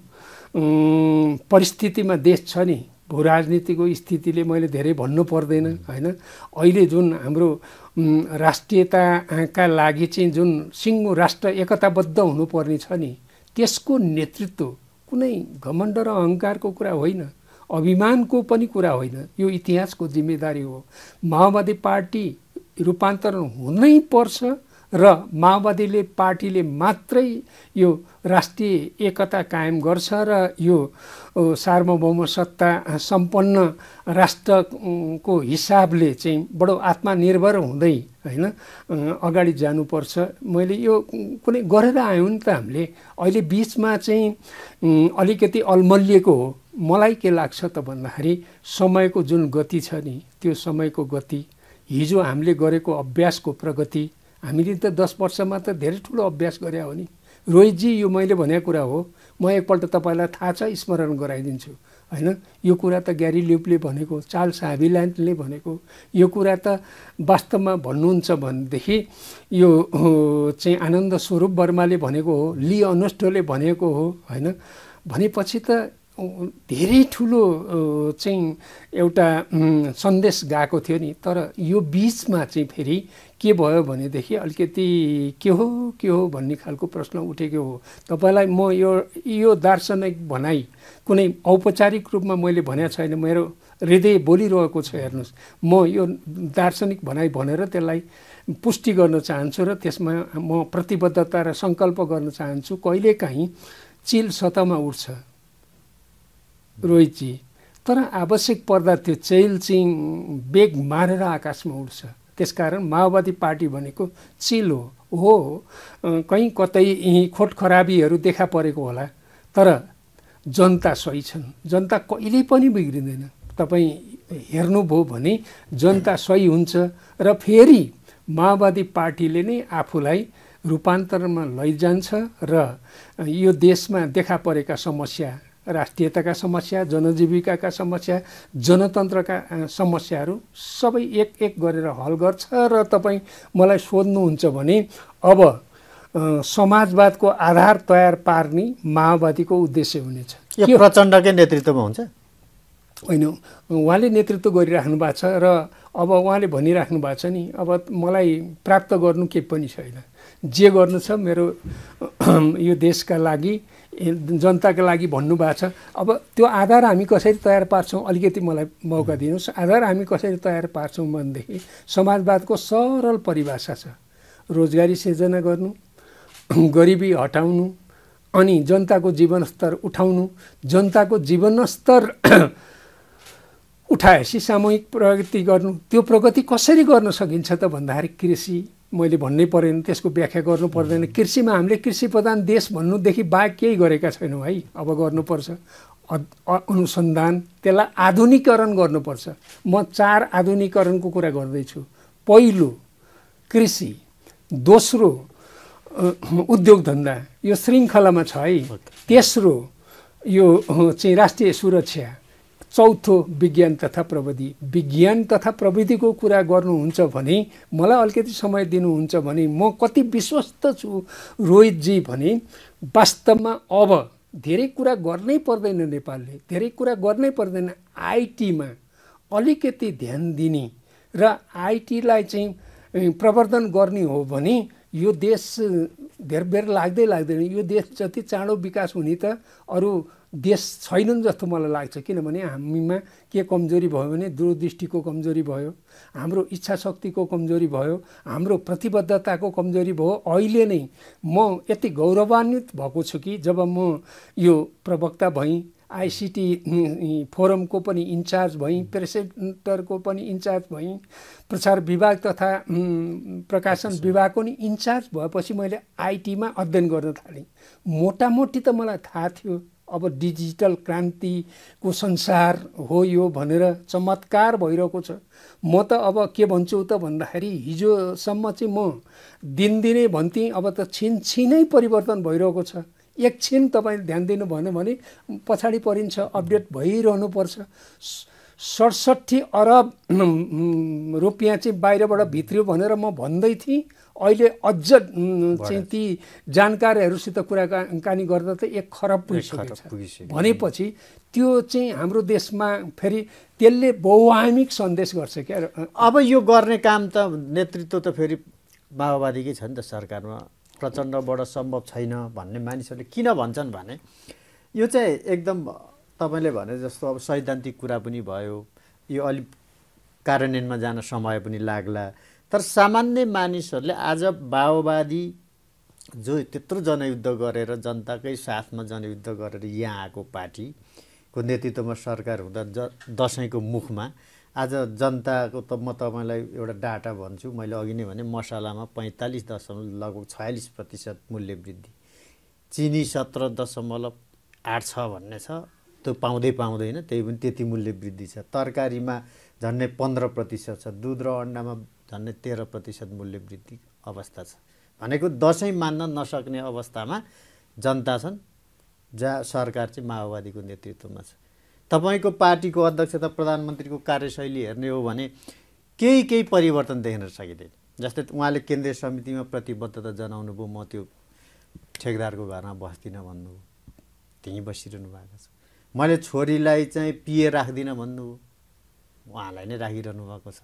परिस्थितिमा देश छ नि भू राजनीतिको स्थितिले मैले धेरै भन्नु पर्दैन होइन? अहिले जुन हाम्रो राष्ट्रियताका लागि चाहिँ जुन सिङ्गो राष्ट्र एकताबद्ध हुनुपर्ने छ नि त्यसको नेतृत्व कुनै घमण्ड र अहङ्कारको कुरा होइन अभिमानको पनि कुरा होइन यो इतिहासको जिम्मेदारी हो। माओवादी पार्टी रूपान्तरण हुनै पर्छ र माओवादीले पार्टीले मात्रै यो राष्ट्रिय एकता कायम गर्छ र यो सार्वभौम सत्ता सम्पन्न राष्ट्रको हिसाबले चाहिँ बडो आत्मनिर्भर हुँदै होइन अगाडि जानुपर्छ। मैले यो कुनै गरेर आयौँ नि त हामीले। अहिले बिचमा चाहिँ अलिकति अल्मलिएको हो। मलाई के लाग्छ त भन्दाखेरि समयको जुन गति छ नि त्यो समयको गति हिजो हामीले गरेको अभ्यासको प्रगति हामीले त दस वर्षमा त धेरै ठुलो अभ्यास गरे हो नि। रोहितजी यो मैले भनेको कुरा हो। म एकपल्ट तपाईँलाई थाहा छ स्मरण गराइदिन्छु। होइन? यो कुरा त ग्यारी ल्युपले भनेको चार्ल्स हाभिल्यान्डले भनेको। यो कुरा त वास्तवमा भन्नुहुन्छ भनेदेखि यो चाहिँ आनन्द स्वरूप वर्माले भनेको हो लि भनेको हो। होइन? भनेपछि त धेरै ठुलो चाहिँ एउटा सन्देश गएको थियो नि। तर यो बिचमा चाहिँ फेरि के भयो भनेदेखि अलिकति के हो के हो भन्ने खालको प्रश्न उठेको हो। तपाईँलाई म यो यो दार्शनिक भनाइ कुनै औपचारिक रूपमा मैले भनेको छैन। मेरो हृदय बोलिरहेको छ हेर्नुहोस्। म यो दार्शनिक भनाइ भनेर त्यसलाई पुष्टि गर्न चाहन्छु र त्यसमा म प्रतिबद्धता र सङ्कल्प गर्न चाहन्छु। कहिलेकाहीँ चिल सतहमा उठ्छ। रोहितजी तर आवश्यक पर्दा त्यो चेल चिङ बेग मारेर आकाशमा उठ्छ त्यसकारण माओवादी पार्टी भनेको चिल हो। हो कहीँ कतै खोट खराबीहरू देखा परेको होला। तर जनता सही छन्। जनता कहिल्यै पनि बिग्रिँदैन। तपाईँ हेर्नुभयो भने जनता सही हुन्छ र फेरि माओवादी पार्टीले नै आफूलाई रूपान्तरणमा लैजान्छ र यो देशमा देखा परेका समस्या राष्ट्रियताका समस्या जनजीविकाका समस्या जनतन्त्रका समस्याहरू सबै एक एक गरेर हल गर्छ र तपाईँ मलाई सोध्नुहुन्छ भने अब समाजवादको आधार तयार पार्ने माओवादीको उद्देश्य हुनेछ। यो प्रचण्डकै नेतृत्वमा हुन्छ? होइन उहाँले नेतृत्व गरिराख्नु भएको छ र अब उहाँले भनिराख्नु भएको छ नि अब मलाई प्राप्त गर्नु केही पनि छैन। जे गर्नु छ मेरो यो देशका लागि जनताका लागि भन्नुभएको छ। अब त्यो आधार हामी कसरी तयार पार्छौँ? अलिकति मलाई मौका दिनुहोस्। आधार हामी कसरी तयार पार्छौँ भनेदेखि समाजवादको सरल परिभाषा छ। रोजगारी सिर्जना गर्नु गरिबी हटाउनु अनि जनताको जीवनस्तर उठाउनु। जनताको जीवनस्तर उठाएपछि सामूहिक प्रगति गर्नु। त्यो प्रगति कसरी गर्न सकिन्छ त भन्दाखेरि कृषि मैले भन्नै परेन त्यसको व्याख्या गर्नु पर्दैन। कृषिमा हामीले कृषि प्रधान देश भन्नुदेखि बाहेक केही गरेका छैनौँ है अब गर्नुपर्छ। अनुसन्धान त्यसलाई आधुनिकरण गर्नुपर्छ। म चार आधुनिकरणको कुरा गर्दैछु। पहिलो कृषि। दोस्रो उद्योग धन्दा। यो श्रृङ्खलामा छ है। तेस्रो यो चाहिँ राष्ट्रिय सुरक्षा। चौथो विज्ञान तथा प्रविधि। विज्ञान तथा प्रविधिको कुरा गर्नुहुन्छ भने मलाई अलिकति समय दिनुहुन्छ भने म कति विश्वस्त छु रोहितजी भने वास्तवमा अब धेरै कुरा गर्नै पर्दैन नेपालले धेरै कुरा गर्नै पर्दैन आइटीमा। अलिकति ध्यान दिने र आइटीलाई चाहिँ प्रवर्धन गर्ने हो भने यो देश धेर बेर लाग्दै लाग्दैन यो देश जति चाँडो विकास हुने त अरू देश छैनन् जस्तो मलाई लाग्छ। किनभने हामीमा के कमजोरी भयो भने दूरदृष्टिको कमजोरी भयो हाम्रो इच्छा शक्तिको कमजोरी भयो हाम्रो प्रतिबद्धताको कमजोरी भयो। अहिले नै म यति गौरवान्वित भएको छु कि जब म यो प्रवक्ता भएँ आइसिटी फोरमको पनि इन्चार्ज भएँ प्रेसेन्टरको पनि इन्चार्ज भएँ प्रचार विभाग तथा प्रकाशन विभागको नि इन्चार्ज भएपछि मैले आइटीमा अध्ययन गर्न थालेँ। मोटामोटी त मलाई थाहा थियो। अब डिजिटल क्रान्तिको संसार हो यो भनेर चमत्कार भइरहेको छ। म त अब के भन्छु त भन्दाखेरि हिजोसम्म चाहिँ म दिनदिनै भन्थेँ अब त छिन छिनै परिवर्तन भइरहेको छ। एकछिन तपाईँले ध्यान दिनु भएन भने पछाडि परिन्छ अपडेट भइरहनुपर्छ। सडसठी अरब रुपियाँ चाहिँ बाहिरबाट भित्रियो भनेर म भन्दै थिएँ। अहिले अझ चाहिँ ती जानकारीहरूसित कुराकानी गर्दा त एक खरब पुगिसकेको छ भनेपछि त्यो चाहिँ हाम्रो देशमा फेरि त्यसले बहुआमिक सन्देश गर्छ क्या। अब यो गर्ने काम त नेतृत्व त फेरि माओवादीकै छ नि त सरकारमा। प्रचण्डबाट सम्भव छैन भन्ने मानिसहरूले किन भन्छन् भने यो चाहिँ एकदम तपाईँले भने जस्तो अब सैद्धान्तिक कुरा पनि भयो यो अलिक कार्यान्वयनमा जान समय पनि लाग्ला। तर सामान्य मानिसहरूले आज माओवादी जो त्यत्रो जनयुद्ध गरेर जनताकै साथमा जनयुद्ध गरेर यहाँ आएको पार्टीको नेतृत्वमा सरकार हुँदा ज दसैँको मुखमा आज जनताको त म तपाईँलाई एउटा डाटा भन्छु मैले अघि नै भने मसलामा पैँतालिस दशमलव लगभग छयालिस प्रतिशत मूल्य वृद्धि। चिनी सत्र दशमलव आठ छ भन्ने छ त्यो पाउँदै पाउँदैन त्यही पनि त्यति मूल्य वृद्धि छ। तरकारीमा झन्डै पन्ध्र प्रतिशत छ। दुध र अन्डामा झन्डै तेह्र प्रतिशत मूल्य वृद्धि अवस्था छ। भनेको दसैँ मान्न नसक्ने अवस्थामा जनता छन् जहाँ सरकार चाहिँ माओवादीको नेतृत्वमा छ। तपाईँको पार्टीको अध्यक्ष त प्रधानमन्त्रीको कार्यशैली हेर्ने हो भने केही केही परिवर्तन देख्न सकिँदैन। जस्तै उहाँले केन्द्रीय समितिमा प्रतिबद्धता जनाउनु भयो म त्यो ठेकदारको घरमा बस्दिनँ भन्नुभयो त्यहीँ बसिरहनु भएको छ। मैले छोरीलाई चाहिँ पिए राख्दिनँ भन्नुभयो उहाँलाई नै राखिरहनु भएको छ।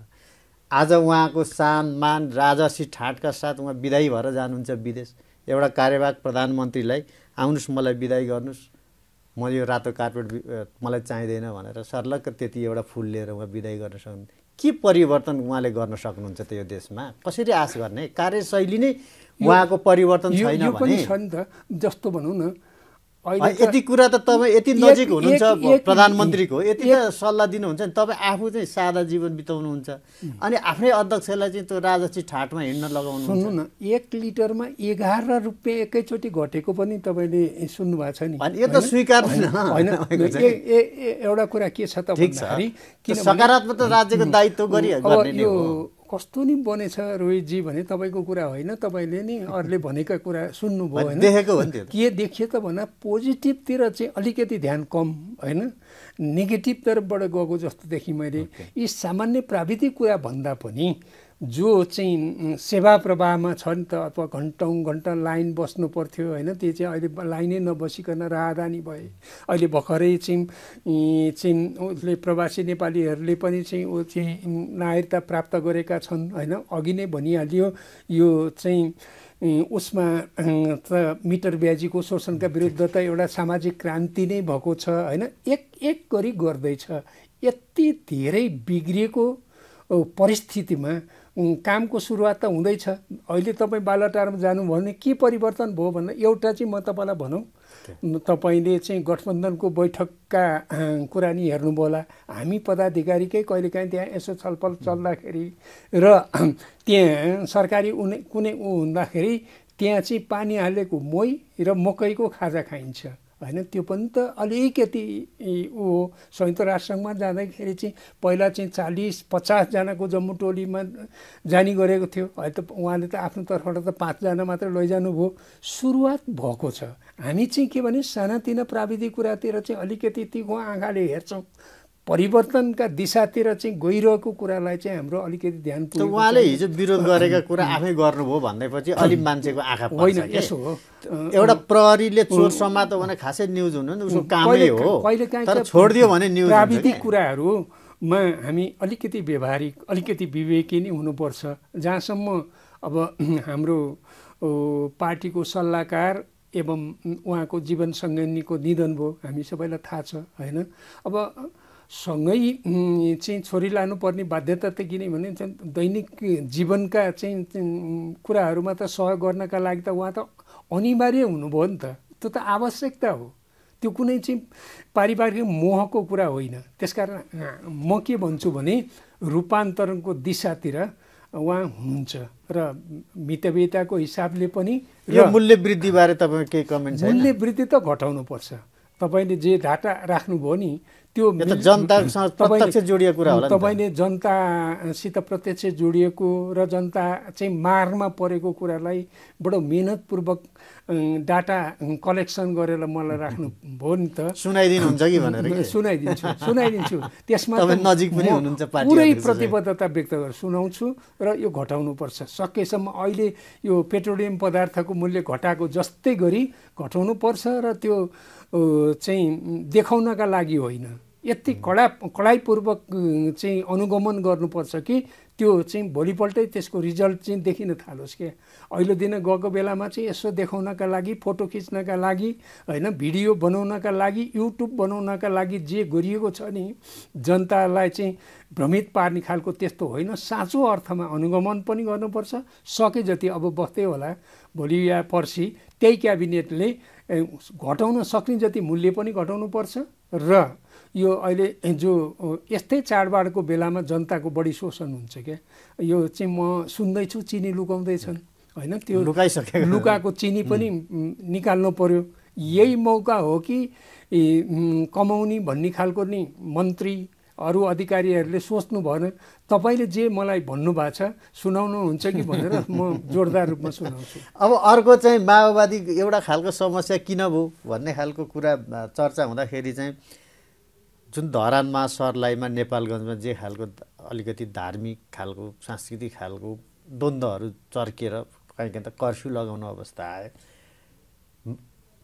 आज उहाँको सान मान राजसी ठाटका साथ उहाँ विदाई भएर जानुहुन्छ विदेश। एउटा कार्यवाहक प्रधानमन्त्रीलाई आउनुहोस् मलाई विदाई गर्नुहोस्। म यो रातो कार्पेट मलाई चाहिँदैन भनेर सर्लक्क त्यति एउटा फुल लिएर उहाँ विदाई गर्न सक्नु के परिवर्तन उहाँले गर्न सक्नुहुन्छ त यो देशमा? कसरी आश गर्ने? कार्यशैली नै उहाँको परिवर्तन छैन भने। जस्तो भनौँ न यति कुरा त तपाईँ यति नजिक हुनुहुन्छ प्रधानमन्त्रीको। यति त सल्लाह दिनुहुन्छ नि तपाईँ आफू चाहिँ सादा जीवन बिताउनुहुन्छ। अनि आफ्नै अध्यक्षलाई चाहिँ त्यो राजसी ठाटमा हिँड्न लगाउनुहुन्छ। सुन्नु न एक लिटरमा एघार रुपियाँ एकैचोटि घटेको पनि तपाईँले सुन्नु भएको छ नि। यो त स्वीकार्दैन होइन चाहिँ। एउटा कुरा के छ त भन्दाखेरि सकारात्मक त राज्यको दायित्व गरि अब गर्ने नै यो हो कस्तो नि बनेछ रोहितजी भने तपाईँको कुरा होइन तपाईँले नि अरूले भनेका कुरा सुन्नुभयो होइन। के देखियो त भन्दा पोजिटिभतिर चाहिँ अलिकति ध्यान कम होइन नेगेटिभतिरबाट गएको जस्तो देखेँ मैले। यी सामान्य प्राविधिक कुरा भन्दा पनि जो चाहिँ सेवा प्रवाहमा छ नि त अथवा घन्टौँ घन्टा लाइन बस्नु पर्थ्यो होइन त्यो चाहिँ अहिले लाइनै नबसिकन राहदानी भए। अहिले भर्खरै चाहिँ चाहिँ उसले प्रवासी नेपालीहरूले पनि चाहिँ ऊ चाहिँ नागरिकता प्राप्त गरेका छन् होइन। अघि नै भनिहालियो यो चाहिँ उसमा त मिटर ब्याजीको शोषणका विरुद्ध त एउटा सामाजिक क्रान्ति नै भएको छ होइन। एक एक गरी गर्दैछ। यति धेरै बिग्रिएको परिस्थितिमा कामको सुरुवात त हुँदैछ। अहिले तपाईँ बालाटारमा जानुभयो भने के परिवर्तन भयो भन्दा एउटा चाहिँ म तपाईँलाई भनौँ। तपाईँले चाहिँ गठबन्धनको बैठकका कुरा नि हेर्नुभयो होला हामी पदाधिकारीकै कहिलेकाहीँ त्यहाँ यसो छलफल चल्दाखेरि र त्यहाँ सरकारी उनी कुनै ऊ हुँदाखेरि त्यहाँ चाहिँ पानी हालेको मोही र मकैको खाजा खाइन्छ। होइन त्यो पनि त अलिकति ऊ हो। संयुक्त राष्ट्रसङ्घमा जाँदाखेरि चाहिँ पहिला चाहिँ चालिस पचासजनाको जम्मू टोलीमा जाने गरेको थियो। अहिले त उहाँले त आफ्नो तर्फबाट त पाँचजना मात्रै लैजानु भयो। सुरुवात भएको छ। हामी चाहिँ के भने सानातिना प्राविधिक कुरातिर चाहिँ अलिकति तिखो आँखाले हेर्छौँ। परिवर्तनका दिशातिर चाहिँ गइरहेको कुरालाई चाहिँ हाम्रो अलिकति ध्यान उहाँले। हिजो विरोध गरेका कुरा आफै गर्नुभयो भन्दैपछि अलि मान्छेको आँखा होइन? यसो हो एउटा प्रहरीले चोर समातो भने खासै न्युज हुनु नि उसको कामै कहिले- हो कहिलेकाहीँ तर चाहिँ छोडिदियो भने न्युज प्राविधिक? कुराहरूमा हामी अलिकति व्यवहारिक अलिकति विवेकी नै हुनुपर्छ जहाँसम्म अब हाम्रो पार्टीको सल्लाहकार एवं उहाँको जीवन सङ्गिनीको निधन भयो हामी सबैलाई थाहा छ होइन अब सँगै चाहिँ छोरी लानुपर्ने बाध्यता त किनभने दैनिक जीवनका चाहिँ कुराहरूमा त सहयोग गर्नका लागि त उहाँ त अनिवार्य हुनुभयो नि त। त्यो त आवश्यकता हो। त्यो कुनै चाहिँ पारिवारिक मोहको कुरा होइन। त्यसकारण म के भन्छु भने रूपान्तरणको दिशातिर उहाँ हुनुहुन्छ र मितव्ययताको हिसाबले पनि र मूल्य वृद्धिबारे तपाईँ केही कमेन्ट मूल्य वृद्धि त घटाउनुपर्छ। तपाईँले जे डाटा राख्नुभयो नि त्यो जनतासँग प्रत्यक्ष जोडिएको कुरा होला। तपाईँले जनतासित प्रत्यक्ष जोडिएको र जनता चाहिँ मारमा परेको कुरालाई बडो मेहनतपूर्वक डाटा कलेक्सन गरेर मलाई राख्नु भयो नि त सुनाइदिनुहुन्छ कि भनेर? सुनाइदिन्छु सुनाइदिन्छु त्यसमा नजिक पनि हुनुहुन्छ पुरै। प्रतिबद्धता व्यक्त गरेर सुनाउँछु र यो घटाउनुपर्छ सकेसम्म अहिले यो पेट्रोलियम पदार्थको मूल्य घटाएको जस्तै गरी घटाउनुपर्छ र त्यो चाहिँ देखाउनका लागि होइन यति कडा कडाइपूर्वक चाहिँ अनुगमन गर्नुपर्छ कि त्यो चाहिँ भोलिपल्टै त्यसको रिजल्ट चाहिँ देखिन थालोस् क्या अहिले दिन गएको बेलामा चाहिँ यसो देखाउनका लागि फोटो खिच्नका लागि होइन भिडियो बनाउनका लागि युट्युब बनाउनका लागि जे गरिएको छ नि जनतालाई चाहिँ भ्रमित पार्ने खालको त्यस्तो होइन। साँचो अर्थमा अनुगमन पनि गर्नुपर्छ। सके जति अब बस्दै होला भोलि या पर्सि त्यही क्याबिनेटले घटाउन सक्ने जति मूल्य पनि घटाउनुपर्छ। र यो अहिले जो यस्तै चाडबाडको बेलामा जनताको बढी शोषण हुन्छ क्या। यो चाहिँ म सुन्दैछु चिनी लुकाउँदैछन् होइन? त्यो लुकाइसकेको लुकाएको चिनी पनि निकाल्नु पर्यो। यही मौका हो कि कमाउने भन्ने खालको नि मन्त्री अरू अधिकारीहरूले सोच्नु भएन। तपाईँले जे मलाई भन्नुभएको छ सुनाउनुहुन्छ कि भनेर म जोरदार रूपमा सुनाउँछु। अब अर्को चाहिँ माओवादी एउटा खालको समस्या किन भयो भन्ने खालको कुरा चर्चा हुँदाखेरि चाहिँ जुन धरानमा सर्लाहीमा नेपालगञ्जमा जे खालको अलिकति धार्मिक खालको सांस्कृतिक खालको द्वन्द्वहरू चर्केर कहीँ कहीँ त कर्फ्यू लगाउनु अवस्था आयो।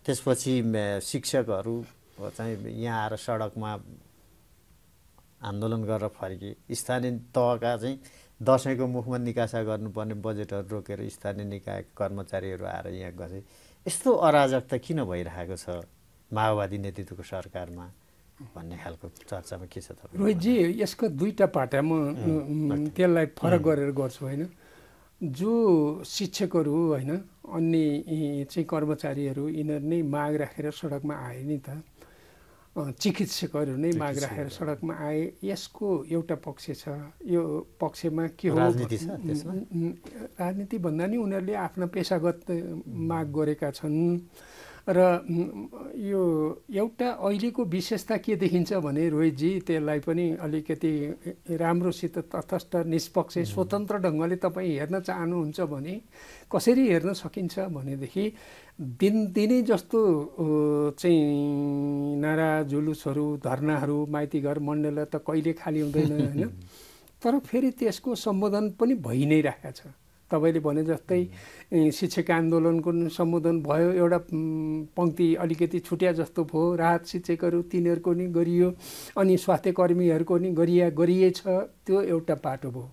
त्यसपछि शिक्षकहरू चाहिँ यहाँ आएर सडकमा आन्दोलन गरेर फर्के। स्थानीय तहका चाहिँ दसैँको मुखमा निकासा गर्नुपर्ने बजेटहरू रोकेर स्थानीय निकाय कर्मचारीहरू आएर यहाँ गरे यस्तो अराजकता किन भइरहेको छ माओवादी नेतृत्वको सरकारमा? भन्ने खालको चर्चामा के छ तपाईँ? रोहितजी यसको दुईवटा पाटा म त्यसलाई फरक गरेर गर्छु होइन। जो शिक्षकहरू होइन अन्य चाहिँ कर्मचारीहरू यिनीहरू नै माग राखेर सडकमा आए नि त चिकित्सकहरू नै माग राखेर सडकमा आए यसको एउटा पक्ष छ। यो पक्षमा के हो राजनीति भन्दा नि उनीहरूले आफ्ना पेसागत माग गरेका छन्। र यो एउटा अहिलेको विशेषता के देखिन्छ भने रोहितजी त्यसलाई पनि अलिकति राम्रोसित तटस्थ निष्पक्ष स्वतन्त्र ढङ्गले तपाईँ हेर्न चाहनुहुन्छ भने कसरी हेर्न सकिन्छ भनेदेखि दिनदिनै जस्तो चाहिँ नारा जुलुसहरू धर्नाहरू माइतीघर मण्डल त कहिले खाली हुँदैन होइन? तर फेरि त्यसको सम्बोधन पनि भइ नै राखेको छ। तपाईँले भने जस्तै शिक्षक आन्दोलनको सम्बोधन भयो एउटा पङ्क्ति अलिकति छुट्या जस्तो भयो राहत शिक्षकहरू तिनीहरूको नि गरियो अनि स्वास्थ्य कर्मीहरूको नि गरिया गरिएछ त्यो एउटा पाटो भयो।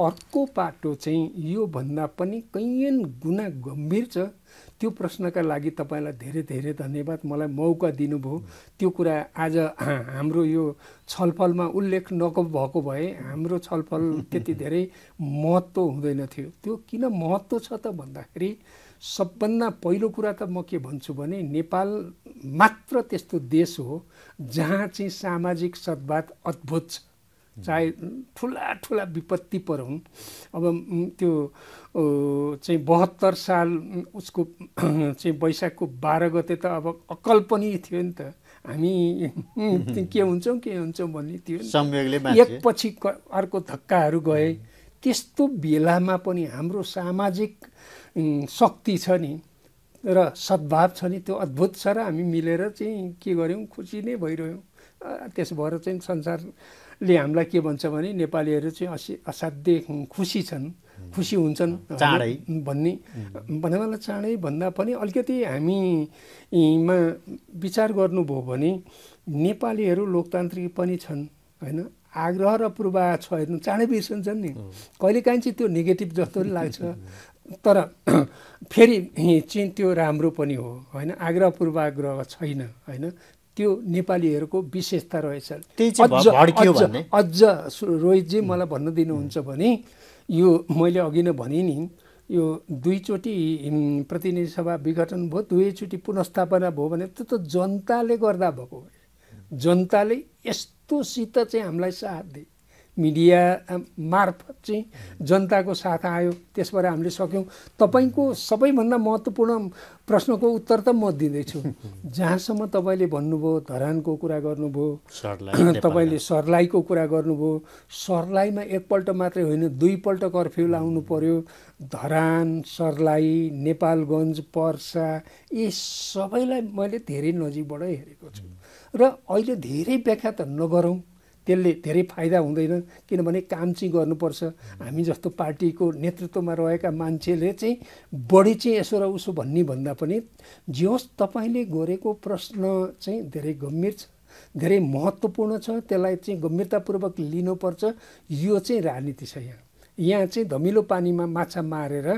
अर्को पाटो चाहिँ योभन्दा पनि कैयन गुना गम्भीर छ। त्यो प्रश्नका लागि तपाईँलाई धेरै धेरै धन्यवाद। मलाई मौका दिनुभयो। त्यो कुरा आज हाम्रो यो छलफलमा उल्लेख नभएको भए हाम्रो छलफल त्यति धेरै महत्त्व हुँदैन थियो। त्यो किन महत्त्व छ त भन्दाखेरि सबभन्दा पहिलो कुरा त म के भन्छु भने नेपाल मात्र त्यस्तो देश हो जहाँ चाहिँ सामाजिक सद्भाव अद्भुत छ। चाहे ठुला ठुला विपत्ति परौँ अब त्यो चाहिँ बहत्तर साल उसको चाहिँ वैशाखको बाह्र गते त अब अकल्पनीय थियो नि त। हामी के हुन्छौँ के हुन्छौँ भन्ने थियो एकपछि अर्को धक्काहरू गए। त्यस्तो बेलामा पनि हाम्रो सामाजिक शक्ति छ नि र सद्भाव छ नि त्यो अद्भुत छ र हामी मिलेर चाहिँ के गऱ्यौँ खुसी नै भइरह्यौँ। त्यसो भएर चाहिँ संसार ले हामीलाई के भन्छ भने नेपालीहरू चाहिँ असी असाध्य खुसी छन्। खुसी हुन्छन् चाँडै। भन्ने भन्नालाई चाँडै भन्दा पनि अलिकति हामीमा विचार गर्नुभयो भने नेपालीहरू लोकतान्त्रिक पनि छन् होइन? आग्रह र पूर्वाह छ हेर्नु चाँडै बिर्सन्छन् नि। कहिलेकाहीँ चाहिँ त्यो नेगेटिभ जस्तो पनि लाग्छ। तर फेरि चाहिँ त्यो राम्रो पनि हो होइन? आग्रह पूर्वाग्रह छैन होइन? त्यो नेपालीहरूको विशेषता रहेछ। अझ रोहितजी मलाई भन्न दिनुहुन्छ भने यो मैले अघि नै भने नि यो दुईचोटि प्रतिनिधि सभा विघटन भयो दुवैचोटि पुनस्थापना भयो भने त्यो त जनताले गर्दा भएको जनताले यस्तोसित चाहिँ हामीलाई साथ दिए मिडिया मार्फत चाहिँ जनताको साथ आयो। त्यसबाट हामीले सक्यौँ। तपाईँको सबैभन्दा महत्त्वपूर्ण प्रश्नको उत्तर त म दिँदैछु। जहाँसम्म तपाईँले भन्नुभयो धरानको कुरा गर्नुभयो तपाईँले सर्लाईको कुरा गर्नुभयो सर्लाईमा एकपल्ट मात्रै होइन दुईपल्ट कर्फ्यू लाउनु पर्यो। धरान सर्लाही नेपालगञ्ज पर्सा यी सबैलाई मैले धेरै नजिकबाट हेरेको छु। र अहिले धेरै व्याख्या त नगरौँ। त्यसले धेरै फाइदा हुँदैन। किनभने काम चाहिँ गर्नुपर्छ। हामी जस्तो पार्टीको नेतृत्वमा रहेका मान्छेले चाहिँ बढी चाहिँ यसो र उसो भन्ने भन्दा पनि जे होस् तपाईँले गरेको प्रश्न चाहिँ धेरै गम्भीर छ धेरै महत्त्वपूर्ण छ। त्यसलाई चाहिँ गम्भीरतापूर्वक लिनुपर्छ। यो चाहिँ राजनीति छ यहाँ। यहाँ चाहिँ धमिलो पानीमा माछा मारेर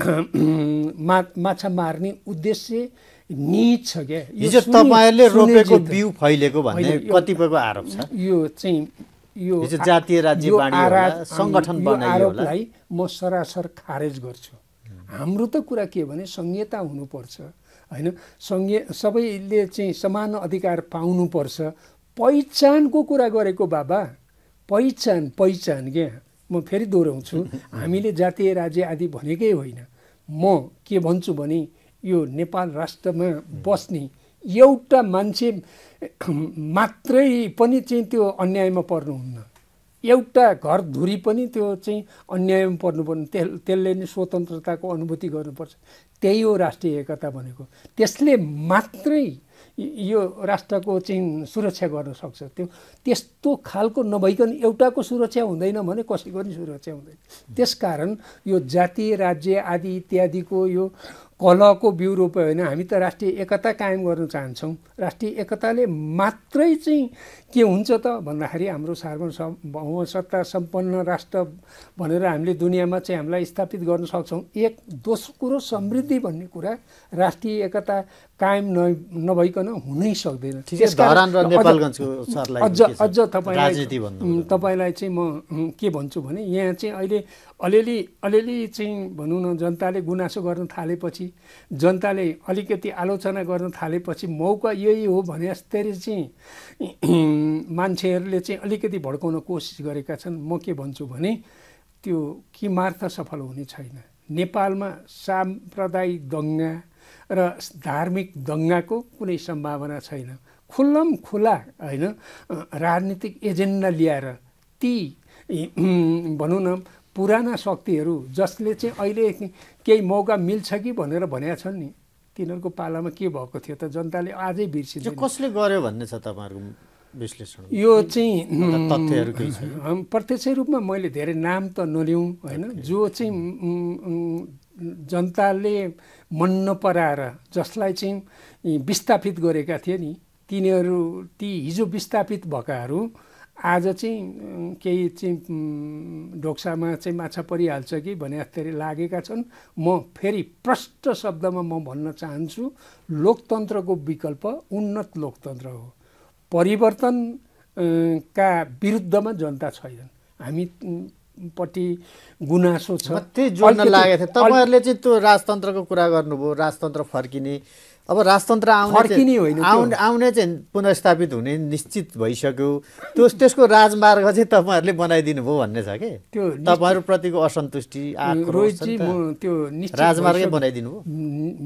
मा माछा मार्ने उद्देश्य निच छ क्या हिजो तपाईँहरूले रोपेको बिउ फैलेको भन्ने कतिपयको आरोप छ? यो चाहिँ यो जातीय राज्य सङ्गठन आरोपलाई म सरासर खारेज गर्छु। हाम्रो त कुरा के भने संहिता हुनुपर्छ होइन? सङ्घीय सबैले चाहिँ समान अधिकार पाउनुपर्छ। पहिचानको कुरा गरेको बाबा पहिचान पहिचान क्या म फेरि दोहोऱ्याउँछु। हामीले जातीय राज्य आदि भनेकै होइन। म के भन्छु भने यो नेपाल राष्ट्रमा बस्ने एउटा मान्छे मात्रै पनि चाहिँ त्यो अन्यायमा पर्नुहुन्न। एउटा घर धुरी पनि त्यो चाहिँ अन्यायमा पर्नु पर्ने त्यसले नै स्वतन्त्रताको अनुभूति गर्नुपर्छ। त्यही हो राष्ट्रिय एकता भनेको। त्यसले मात्रै यो राष्ट्रको चाहिँ सुरक्षा गर्न सक्छ। त्यो त्यस्तो खालको नभइकन एउटाको सुरक्षा हुँदैन भने कसैको पनि सुरक्षा हुँदैन। त्यसकारण यो जातीय राज्य आदि इत्यादिको यो कलहको बिउ रोप्यो होइन हामी त राष्ट्रिय एकता कायम गर्न चाहन्छौँ। राष्ट्रिय एकताले मात्रै चाहिँ के हुन्छ त भन्दाखेरि हाम्रो सार्वभौम सत्ता सम्पन्न राष्ट्र भनेर हामीले दुनियाँमा चाहिँ हामीलाई स्थापित गर्न सक्छौँ। एक दोस्रो कुरो समृद्धि भन्ने कुरा राष्ट्रिय एकता कायम न नभइकन हुनै सक्दैन। अझ अझ तपाईँलाई तपाईँलाई चाहिँ म के भन्छु भने यहाँ चाहिँ अहिले अलिअलि अलिअलि चाहिँ भनौँ न जनताले गुनासो गर्न थालेपछि जनताले अलिकति आलोचना गर्न थालेपछि मौका यही हो भने जस्तै चाहिँ मान्छेहरूले चाहिँ अलिकति भड्काउन कोसिस गरेका छन्। म के भन्छु भने त्यो किमार्थ सफल हुने छैन। नेपालमा साम्प्रदायिक दङ्गा र धार्मिक दङ्गाको कुनै सम्भावना छैन। खुल्लम खुला होइन राजनीतिक एजेन्डा ल्याएर ती भनौँ न पुराना शक्तिहरू जसले चाहिँ अहिले केही मौका मिल्छ कि भनेर भनेका छन् नि तिनीहरूको पालामा के भएको थियो त? जनताले अझै बिर्सिन्छ कसले गर्यो भन्ने छ तपाईँहरूको विश्लेषण यो चाहिँ प्रत्यक्ष रूपमा मैले धेरै नाम त नलिउँ होइन? जो चाहिँ जनताले मन नपराएर जसलाई चाहिँ विस्थापित गरेका थिए नि तिनीहरू ती हिजो विस्थापित भएकाहरू आज चाहिँ केही चाहिँ ढोक्सामा चाहिँ माछा परिहाल्छ कि भने जस्तै लागेका छन्। म फेरि प्रष्ट शब्दमा म भन्न चाहन्छु लोकतन्त्रको विकल्प उन्नत लोकतन्त्र हो। परिवर्तन का विरुद्धमा जनता छैनन्। हामी पट्टि गुनासो छ। त्यही जोड्न लागेको थियो। तपाईँहरूले चाहिँ त्यो राजतन्त्रको कुरा गर्नुभयो राजतन्त्र फर्किने। अब राजतन्त्र आउने होइन आउने आउने चाहिँ पुनर्स्थापित हुने निश्चित भइसक्यो। त्यो त्यसको राजमार्ग चाहिँ तपाईँहरूले बनाइदिनु भयो भन्ने छ कि? त्यो तपाईँहरूप्रतिको असन्तुष्टि रोहितजी म त्यो राजमार्गै बनाइदिनु भयो